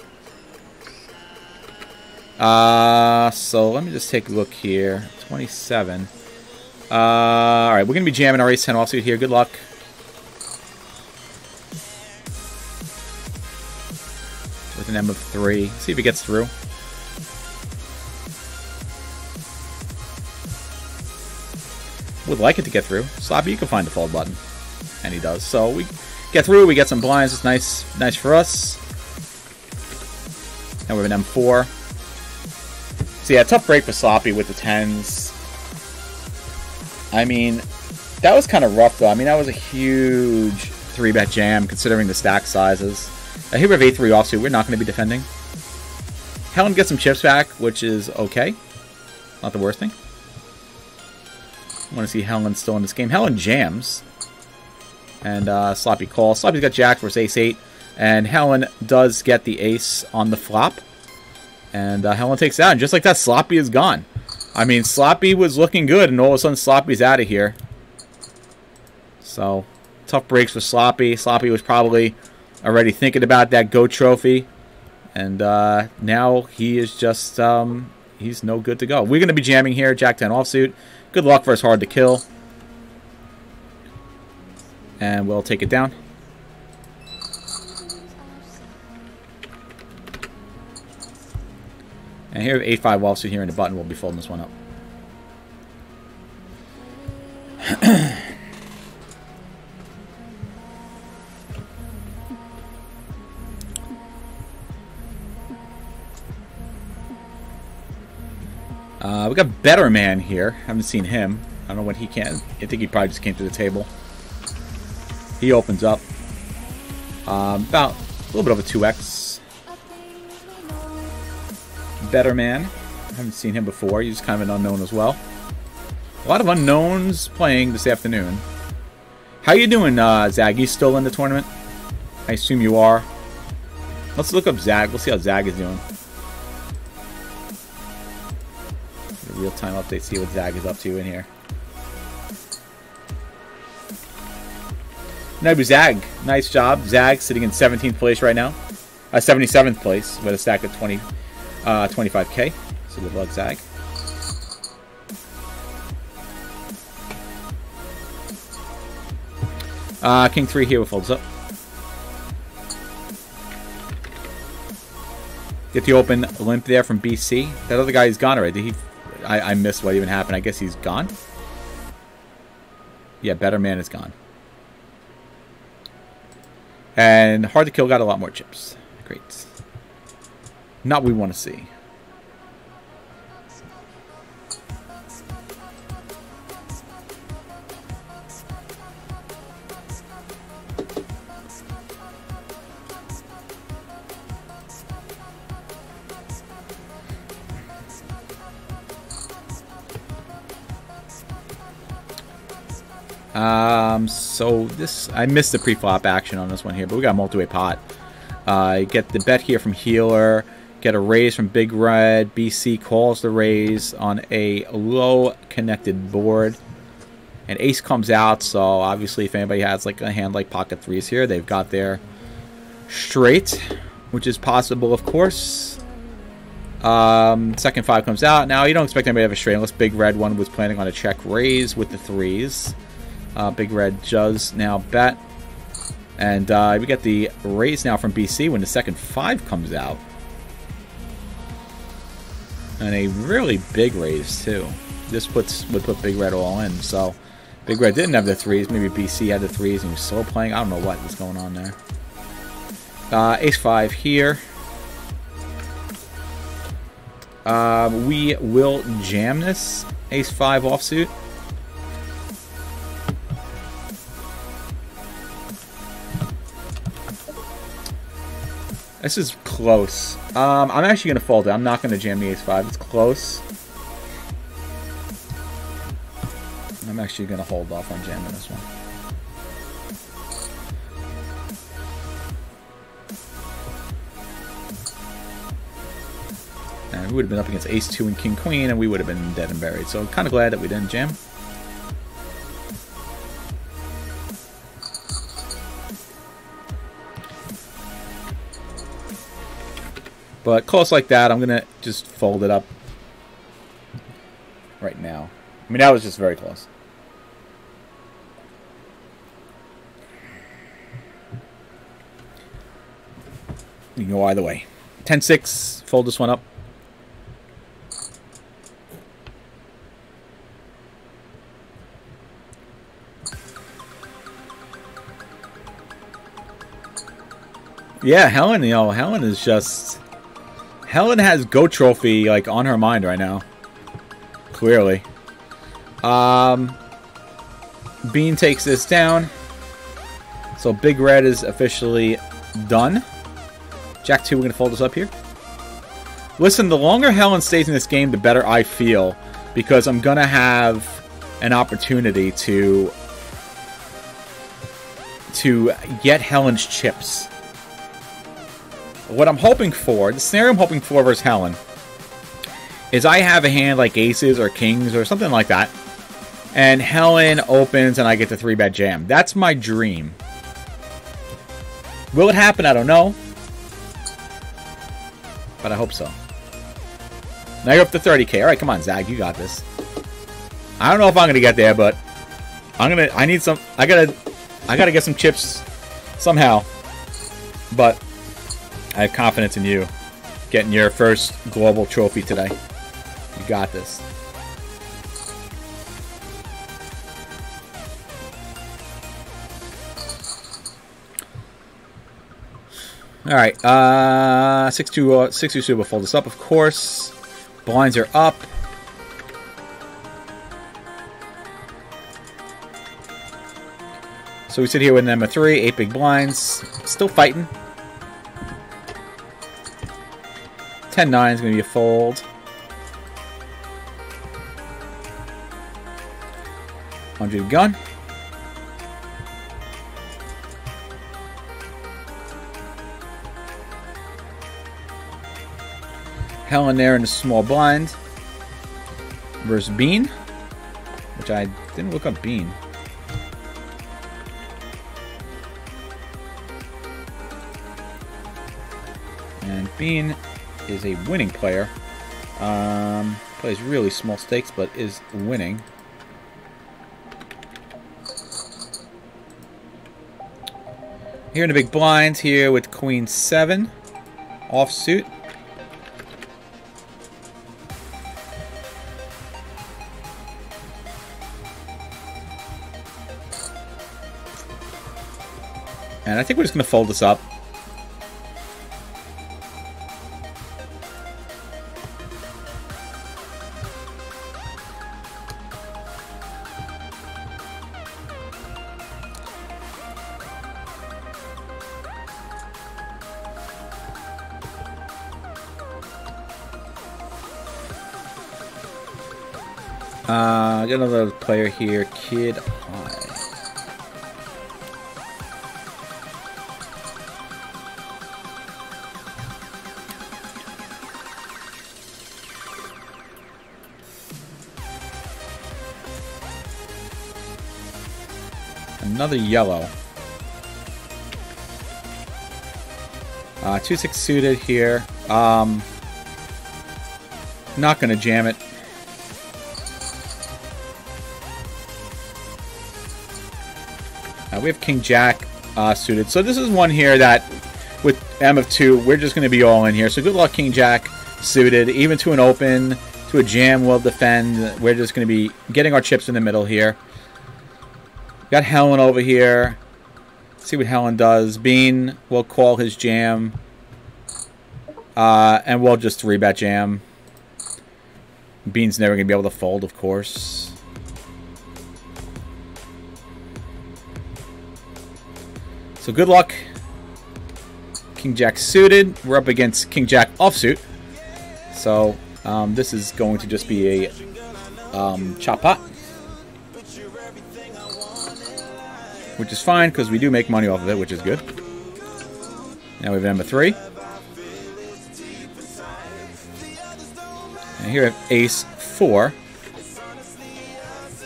Uh, so let me just take a look here. 27. Uh, Alright, we're going to be jamming our ace-10 offsuit here. Good luck. With an M of 3. See if he gets through. Would like it to get through. Sloppy, you can find the fold button. And he does. So we Get through. We get some blinds. It's nice, nice for us. And we have an M4. So yeah, tough break for Sloppy with the 10s. I mean, that was kind of rough, though. I mean, that was a huge 3-bet jam, considering the stack sizes. Uh, here we have A3 offsuit. We're not going to be defending. Helen gets some chips back, which is okay. Not the worst thing. I want to see Helen still in this game. Helen jams. And uh, Sloppy call. Sloppy's got Jack versus Ace 8. And Helen does get the ace on the flop. And uh, Helen takes out. And just like that, Sloppy is gone. I mean, Sloppy was looking good, and all of a sudden Sloppy's out of here. So, tough breaks for Sloppy. Sloppy was probably already thinking about that GOAT trophy. And uh, now he is just, um, he's no good to go. We're going to be jamming here, Jack 10 offsuit. Good luck for us, hard to kill. And we'll take it down. And here, 8-5 offsuit here in the button. We'll be folding this one up. (clears throat) Uh, we got Better Man here. Haven't seen him. I don't know what he can. I think he probably just came to the table. He opens up. Um, about a little bit of a 2x. Better Man. Haven't seen him before. He's kind of an unknown as well. A lot of unknowns playing this afternoon. How you doing, uh, Zag? You still in the tournament? I assume you are. Let's look up Zag. We'll see how Zag is doing. Real-time update, see what Zag is up to in here. Nebu Zag, nice job. Zag sitting in 17th place right now. Uh, 77th place with a stack of 20, uh, 25k. So good luck, Zag. Uh, King 3 here with folds up. Get the open limp there from BC. That other guy is gone already. Did he I, I missed what even happened. I guess he's gone? Yeah, Better Man is gone. And Hard to Kill got a lot more chips. Great. Not what we want to see. This, I missed the pre-flop action on this one here, but we got multi-way pot. Uh, get the bet here from Healer, get a raise from Big Red. BC calls the raise on a low connected board. And ace comes out, so obviously if anybody has like a hand like pocket threes here, they've got their straight, which is possible, of course. Um, second five comes out. Now, you don't expect anybody to have a straight unless Big Red one was planning on a check raise with the threes. Uh, Big Red does now bet. And uh, we get the raise now from BC when the second five comes out. And a really big raise, too. This puts would put Big Red all in. So, Big Red didn't have the threes. Maybe BC had the threes and was still playing. I don't know what was going on there. Uh, Ace-5 here. Uh, we will jam this Ace-5 offsuit. This is close. Um, I'm actually going to fold it. I'm not going to jam the ace-5. It's close. I'm actually going to hold off on jamming this one. And we would have been up against ace-2 and king-queen, and we would have been dead and buried. So kind of glad that we didn't jam. But close like that, I'm going to just fold it up right now. I mean, that was just very close. You can go either way. 10-6, fold this one up. Yeah, Helen, you know, Helen is just... Helen has Goat Trophy, like, on her mind right now. Clearly. Um, Bean takes this down. So Big Red is officially done. Jack 2, we're going to fold this up here. Listen, the longer Helen stays in this game, the better I feel. Because I'm going to have an opportunity to to get Helen's chips. What I'm hoping for, the scenario I'm hoping for versus Helen, is I have a hand like aces or kings or something like that, and Helen opens and I get the three bet jam. That's my dream. Will it happen? I don't know. But I hope so. Now you're up to 30k. Alright, come on, Zag. You got this. I don't know if I'm gonna get there, but I'm gonna I need some I gotta I gotta get some chips somehow. But I have confidence in you getting your first global trophy today. You got this. All right, uh, 6-2, uh, 6-2 will fold this up, of course. Blinds are up. So we sit here with number 3, 8 big blinds. Still fighting. 10-9 is going to be a fold. Hundred gun. Helen there in a small blind. Versus Bean. Which I didn't look up Bean. And Bean is a winning player. Um, plays really small stakes, but is winning. Here in the big blinds here with Queen 7. Offsuit. And I think we're just going to fold this up. Here, Kid High. Another yellow. Uh, 2-6 suited here. Um, not going to jam it. Uh, we have King Jack uh, suited. So this is one here that, with M of 2, we're just going to be all in here. So good luck, King Jack suited. Even to an open, to a jam, we'll defend. We're just going to be getting our chips in the middle here. Got Helen over here. See what Helen does. Bean will call his jam. Uh, and we'll just 3-bet jam. Bean's never going to be able to fold, of course. So good luck. King Jack suited. We're up against King Jack offsuit. So um, this is going to just be a um, chop pot. Which is fine because we do make money off of it, which is good. Now we have number three. And here we have ace four.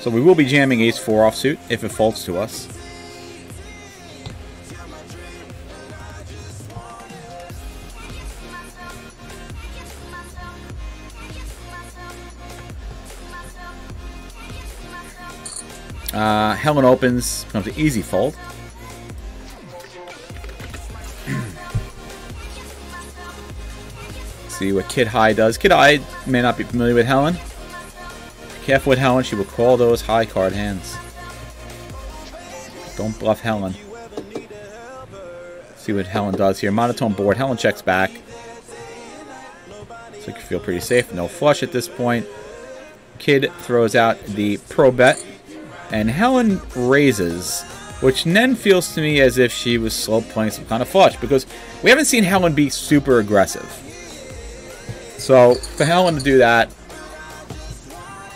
So we will be jamming ace four offsuit if it folds to us. Uh, Helen opens, becomes an easy fold. (clears throat) See what Kid High does. Kid High may not be familiar with Helen. Careful with Helen, she will call those high card hands. Don't bluff Helen. See what Helen does here. Monotone board. Helen checks back. So you can feel pretty safe. No flush at this point. Kid throws out the probe bet. And Helen raises, which then feels to me as if she was slow playing some kind of flush because we haven't seen Helen be super aggressive. So for Helen to do that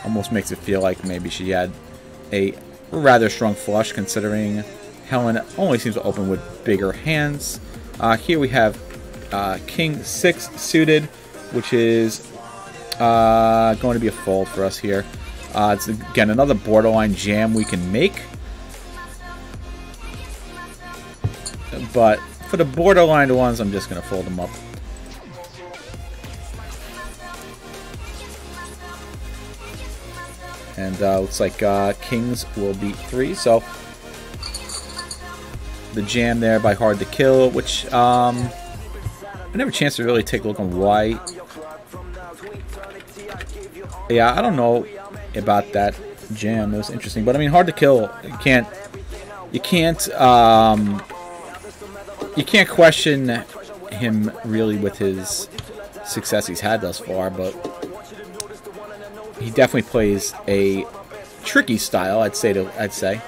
almost makes it feel like maybe she had a rather strong flush considering Helen only seems to open with bigger hands. Uh, here we have uh, King 6 suited, which is uh, going to be a fold for us here. Uh, it's, again, another borderline jam we can make. But for the borderline ones, I'm just going to fold them up. And uh, looks like uh, Kings will beat three. So the jam there by Hard to Kill, which um, I never chance to really take a look on why. Yeah, I don't know about that jam. It was interesting, but I mean, Hard to Kill. You can't. You can't. Um, you can't question him really with his success he's had thus far, but he definitely plays a tricky style. I'd say to I'd say.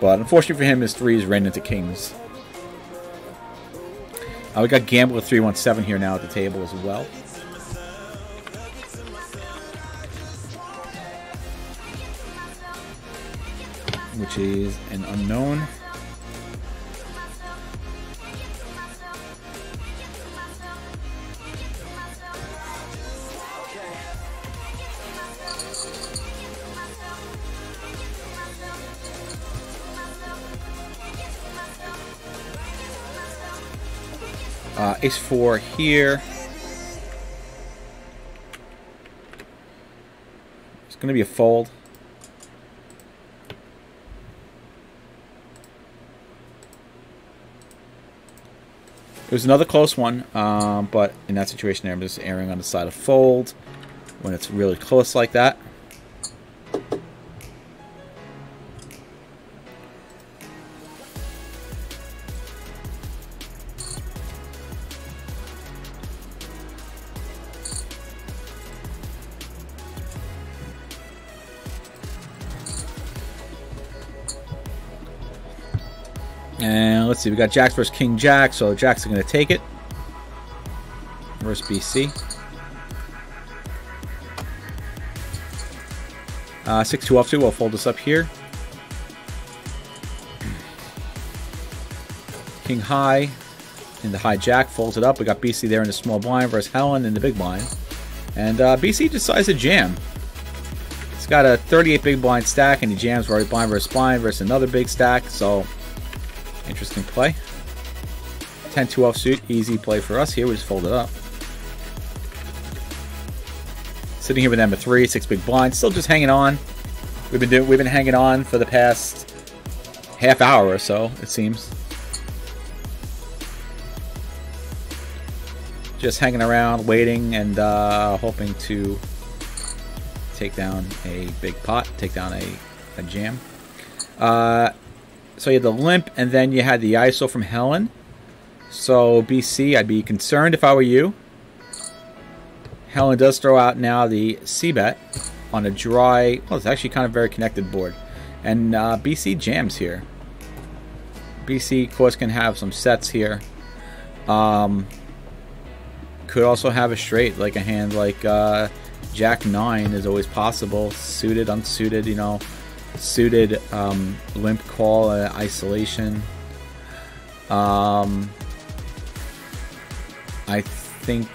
But unfortunately for him, his threes ran into kings. Uh, we got Gamble with 317 here now at the table as well. Which is an unknown. Uh, ace four here. It's going to be a fold. It was another close one, um, but in that situation I'm just erring on the side of fold when it's really close like that. And let's see, we got Jacks versus King Jack, so Jacks are going to take it. Versus BC. Uh, 6 2 off 2, we'll fold this up here. King High in the hijack folds it up. We got BC there in the small blind versus Helen in the big blind. And uh, BC decides to jam. It's got a 38 big blind stack, and he jams right blind versus blind versus another big stack. So Interesting play. 10-2 offsuit, easy play for us here. We just fold it up. Sitting here with number three, six big blinds, still just hanging on. We've been doing, we've been hanging on for the past half hour or so, it seems. Just hanging around, waiting, and uh, hoping to take down a big pot, take down a, a jam. Uh, so you had the limp, and then you had the ISO from Helen. So BC, I'd be concerned if I were you. Helen does throw out now the C-bet on a dry, well, it's actually kind of very connected board. And uh, BC jams here. BC, of course, can have some sets here. Um, could also have a straight, like a hand like uh, Jack 9 is always possible. Suited, unsuited, you know suited um, limp call uh, isolation. Um, I think,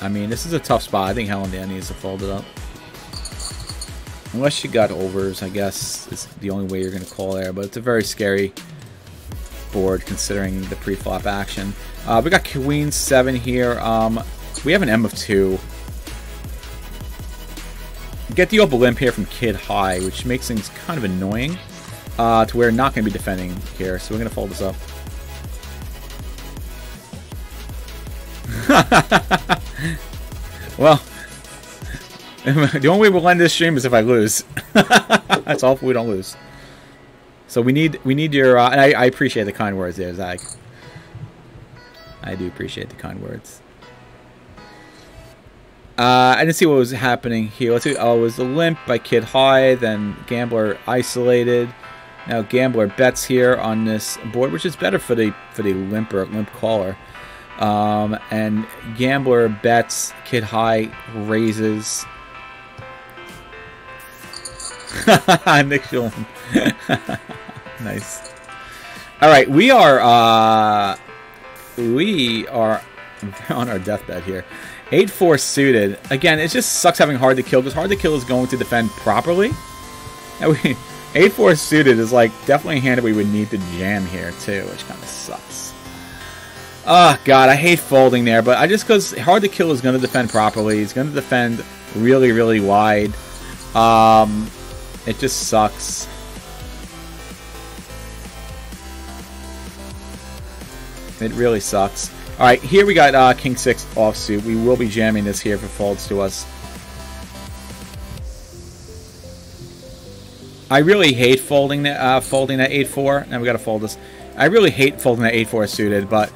I mean, this is a tough spot. I think Helen Dan needs to fold it up. Unless you got overs, I guess is the only way you're going to call there. But it's a very scary board considering the pre-flop action. Uh, we got Queen 7 here. Um, we have an M of 2 get the open limp here from Kid High, which makes things kind of annoying uh, to where we're not going to be defending here. So we're going to fold this up. (laughs) well, (laughs) the only way we'll end this stream is if I lose. (laughs) That's all we don't lose. So we need we need your. Uh, and I, I appreciate the kind words there, Zach. I do appreciate the kind words. Uh, I didn't see what was happening here. Let's see. Oh, it was the limp by Kid High. Then Gambler isolated. Now Gambler bets here on this board, which is better for the for the limper limp caller. Um, and Gambler bets Kid High raises. (laughs) Nick Schulen. (laughs) nice. All right, we are uh, we are (laughs) on our deathbed here. 8-4 suited. Again, it just sucks having hard to kill because hard to kill is going to defend properly. And we (laughs) 8-4 suited is like definitely a hand that we would need to jam here too, which kind of sucks. Oh god, I hate folding there, but I just because hard to kill is going to defend properly. He's going to defend really, really wide. Um, it just sucks. It really sucks. All right, here we got uh, King 6 offsuit. We will be jamming this here if it folds to us. I really hate folding that uh, folding that 8-4. Now we got to fold this. I really hate folding that 8-4 suited, but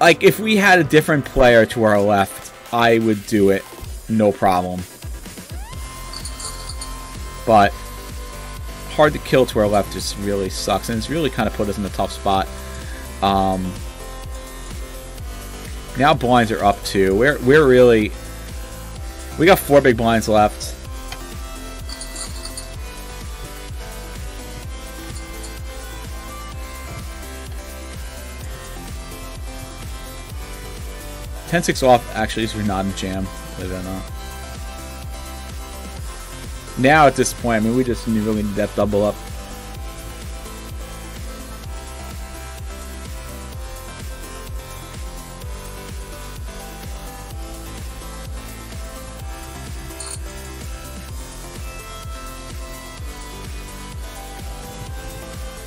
like if we had a different player to our left, I would do it no problem. But hard to kill to our left just really sucks, and it's really kind of put us in a tough spot. Um, now blinds are up too. We're we're really we got four big blinds left. Ten six off actually is we're not in jam, believe it or not. Now at this point, I mean we just really need that double up.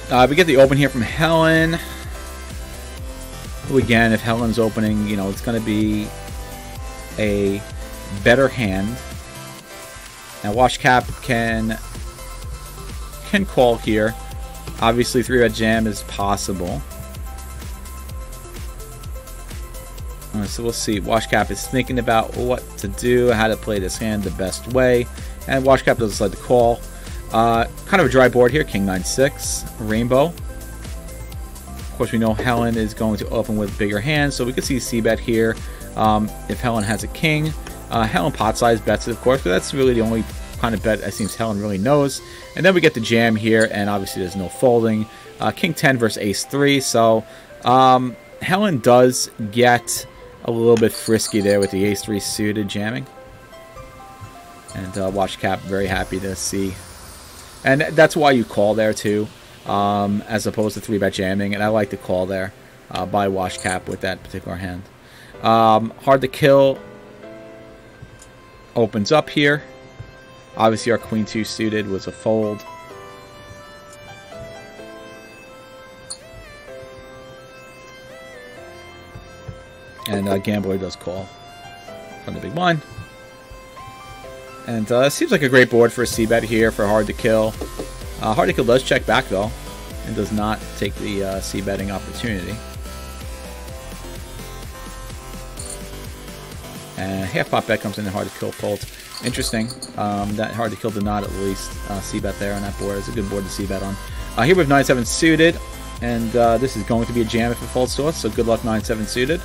Uh, we get the open here from Helen. Who again, if Helen's opening, you know, it's going to be a better hand. Now Washcap can can call here. Obviously, three bet jam is possible. Right, so we'll see. Washcap is thinking about what to do, how to play this hand the best way, and Washcap does decide to call. Uh, kind of a dry board here, King 9-6, Rainbow. Of course, we know Helen is going to open with bigger hands, so we could see C-bet here um, if Helen has a king. Uh, Helen pot size bets it, of course, but that's really the only kind of bet it seems Helen really knows. And then we get the jam here, and obviously there's no folding. Uh, King 10 versus Ace 3, so um, Helen does get a little bit frisky there with the Ace 3 suited jamming. And uh, Watch Cap very happy to see and that's why you call there too, um, as opposed to three bet jamming. And I like to call there uh, by wash cap with that particular hand. Um, hard to kill opens up here. Obviously, our queen two suited was a fold. And uh, Gambler does call from the big blind. And uh, seems like a great board for a C-bet here for Hard to Kill. Uh, Hard to Kill does check back though, and does not take the uh, C-betting opportunity. And half pot bet comes in and Hard to Kill folds. Interesting. Um, that Hard to Kill did not at least uh, C-bet there on that board. It's a good board to C-bet on. Uh, here we have 9-7 suited, and uh, this is going to be a jam if it folds to us, so good luck 9-7 suited.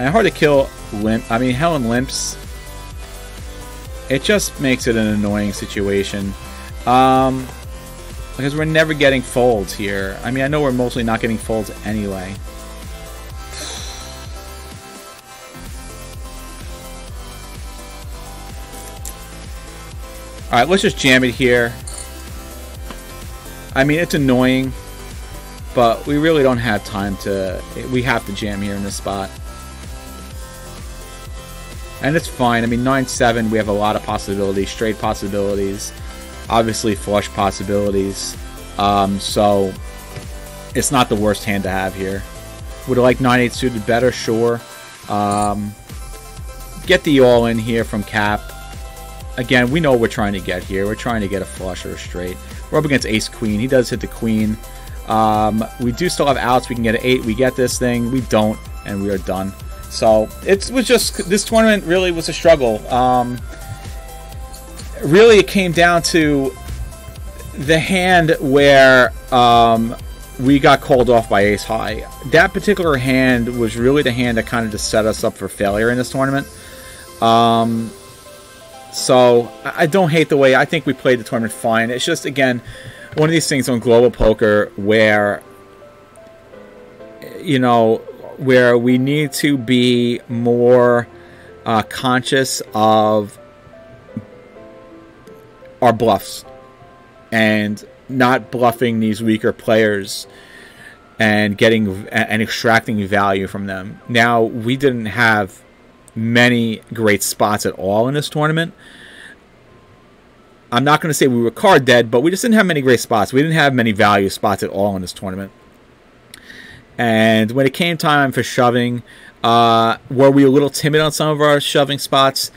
And hard to kill limp. I mean, Helen limps. It just makes it an annoying situation. Um, because we're never getting folds here. I mean, I know we're mostly not getting folds anyway. Alright, let's just jam it here. I mean, it's annoying, but we really don't have time to... We have to jam here in this spot. And it's fine. I mean, 9-7, we have a lot of possibilities, straight possibilities, obviously flush possibilities. Um, so, it's not the worst hand to have here. Would I like 9-8 suited better? Sure. Um, get the all in here from Cap. Again, we know what we're trying to get here. We're trying to get a flush or a straight. We're up against Ace Queen. He does hit the Queen. Um, we do still have outs. We can get an eight. We get this thing. We don't, and we are done. So it was just this tournament really was a struggle. Um, really, it came down to the hand where um, we got called off by Ace High. That particular hand was really the hand that kind of just set us up for failure in this tournament. Um, so I don't hate the way I think we played the tournament fine. It's just again one of these things on global poker where you know where we need to be more uh, conscious of our bluffs and not bluffing these weaker players and getting and extracting value from them. Now we didn't have many great spots at all in this tournament. I'm not going to say we were card dead, but we just didn't have many great spots. We didn't have many value spots at all in this tournament. And when it came time for shoving, uh, were we a little timid on some of our shoving spots?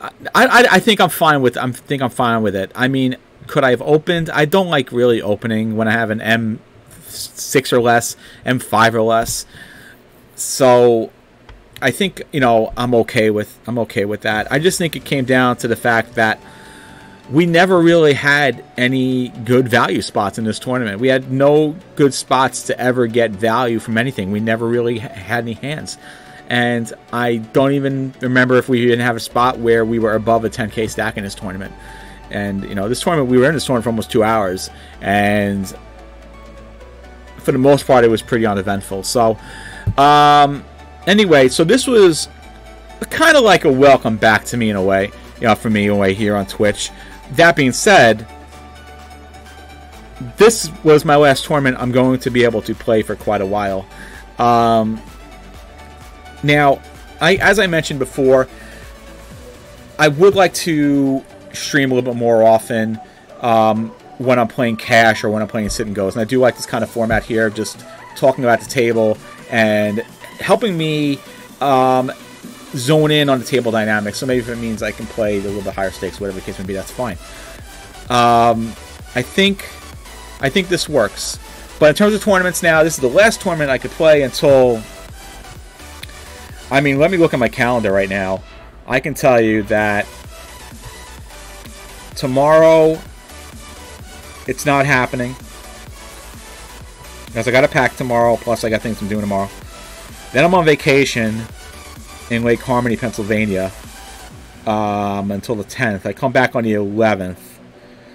I, I, I think I'm fine with I think I'm fine with it. I mean, could I have opened? I don't like really opening when I have an M6 or less, M5 or less. So I think you know I'm okay with I'm okay with that. I just think it came down to the fact that we never really had any good value spots in this tournament. We had no good spots to ever get value from anything. We never really had any hands. And I don't even remember if we didn't have a spot where we were above a 10k stack in this tournament. And you know, this tournament we were in this tournament for almost two hours, and for the most part, it was pretty uneventful. So, um, anyway, so this was kind of like a welcome back to me in a way, you know, for me in a way here on Twitch. That being said, this was my last tournament I'm going to be able to play for quite a while. Um, now, I, as I mentioned before, I would like to stream a little bit more often um, when I'm playing cash or when I'm playing sit and goes. And I do like this kind of format here, just talking about the table and helping me um, zone in on the table dynamics. So maybe if it means I can play a little bit higher stakes, whatever the case may be, that's fine. Um, I think I think this works. But in terms of tournaments now, this is the last tournament I could play until. I mean, let me look at my calendar right now. I can tell you that tomorrow it's not happening. Because I got to pack tomorrow, plus I got things I'm doing tomorrow. Then I'm on vacation in Lake Harmony, Pennsylvania um, until the 10th. I come back on the 11th.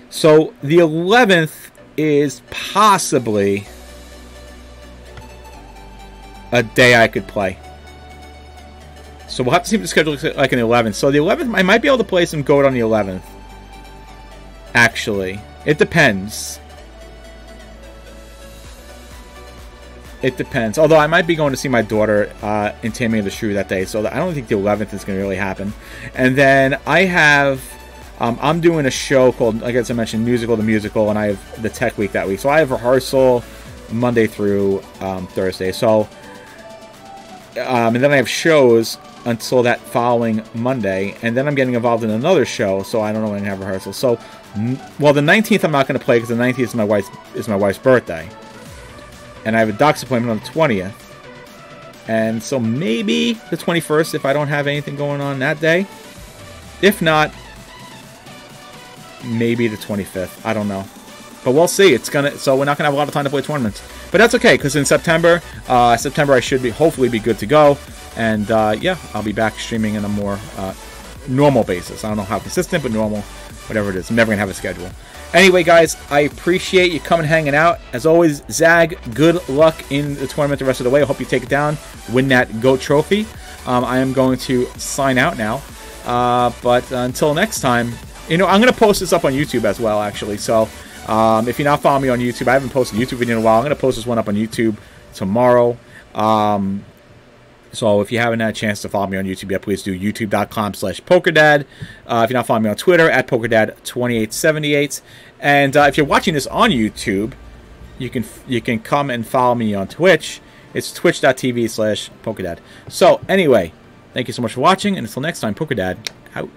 So the 11th is possibly a day I could play. So we'll have to see if the schedule looks like an 11th. So the 11th, I might be able to play some Goat on the 11th. Actually, it depends. It depends. Although I might be going to see my daughter uh, in Taming of the Shrew that day, so I don't think the 11th is going to really happen. And then I have, um, I'm doing a show called, like as I mentioned, Musical the Musical, and I have the Tech Week that week. So I have rehearsal Monday through um, Thursday. So, um, and then I have shows until that following Monday, and then I'm getting involved in another show, so I don't know when I have rehearsal. So, well, the 19th I'm not going to play because the 19th is my wife's is my wife's birthday and I have a doc's appointment on the 20th. And so maybe the 21st if I don't have anything going on that day. If not, maybe the 25th. I don't know. But we'll see. It's gonna so we're not gonna have a lot of time to play tournaments. But that's okay because in September, uh, September I should be hopefully be good to go. And uh, yeah, I'll be back streaming in a more uh, normal basis. I don't know how consistent, but normal, whatever it is. I'm never gonna have a schedule. Anyway, guys, I appreciate you coming hanging out. As always, Zag, good luck in the tournament the rest of the way. I hope you take it down, win that GOAT trophy. Um, I am going to sign out now. Uh, but until next time, you know, I'm going to post this up on YouTube as well, actually. So um, if you're not following me on YouTube, I haven't posted a YouTube video in a while. I'm going to post this one up on YouTube tomorrow. Um, so if you haven't had a chance to follow me on YouTube yet, please do youtube.com slash pokerdad. Uh, if you're not following me on Twitter, at pokerdad2878. And uh, if you're watching this on YouTube, you can you can come and follow me on Twitch. It's twitch.tv slash pokerdad. So anyway, Thank you so much for watching, and until next time, Poker Dad out.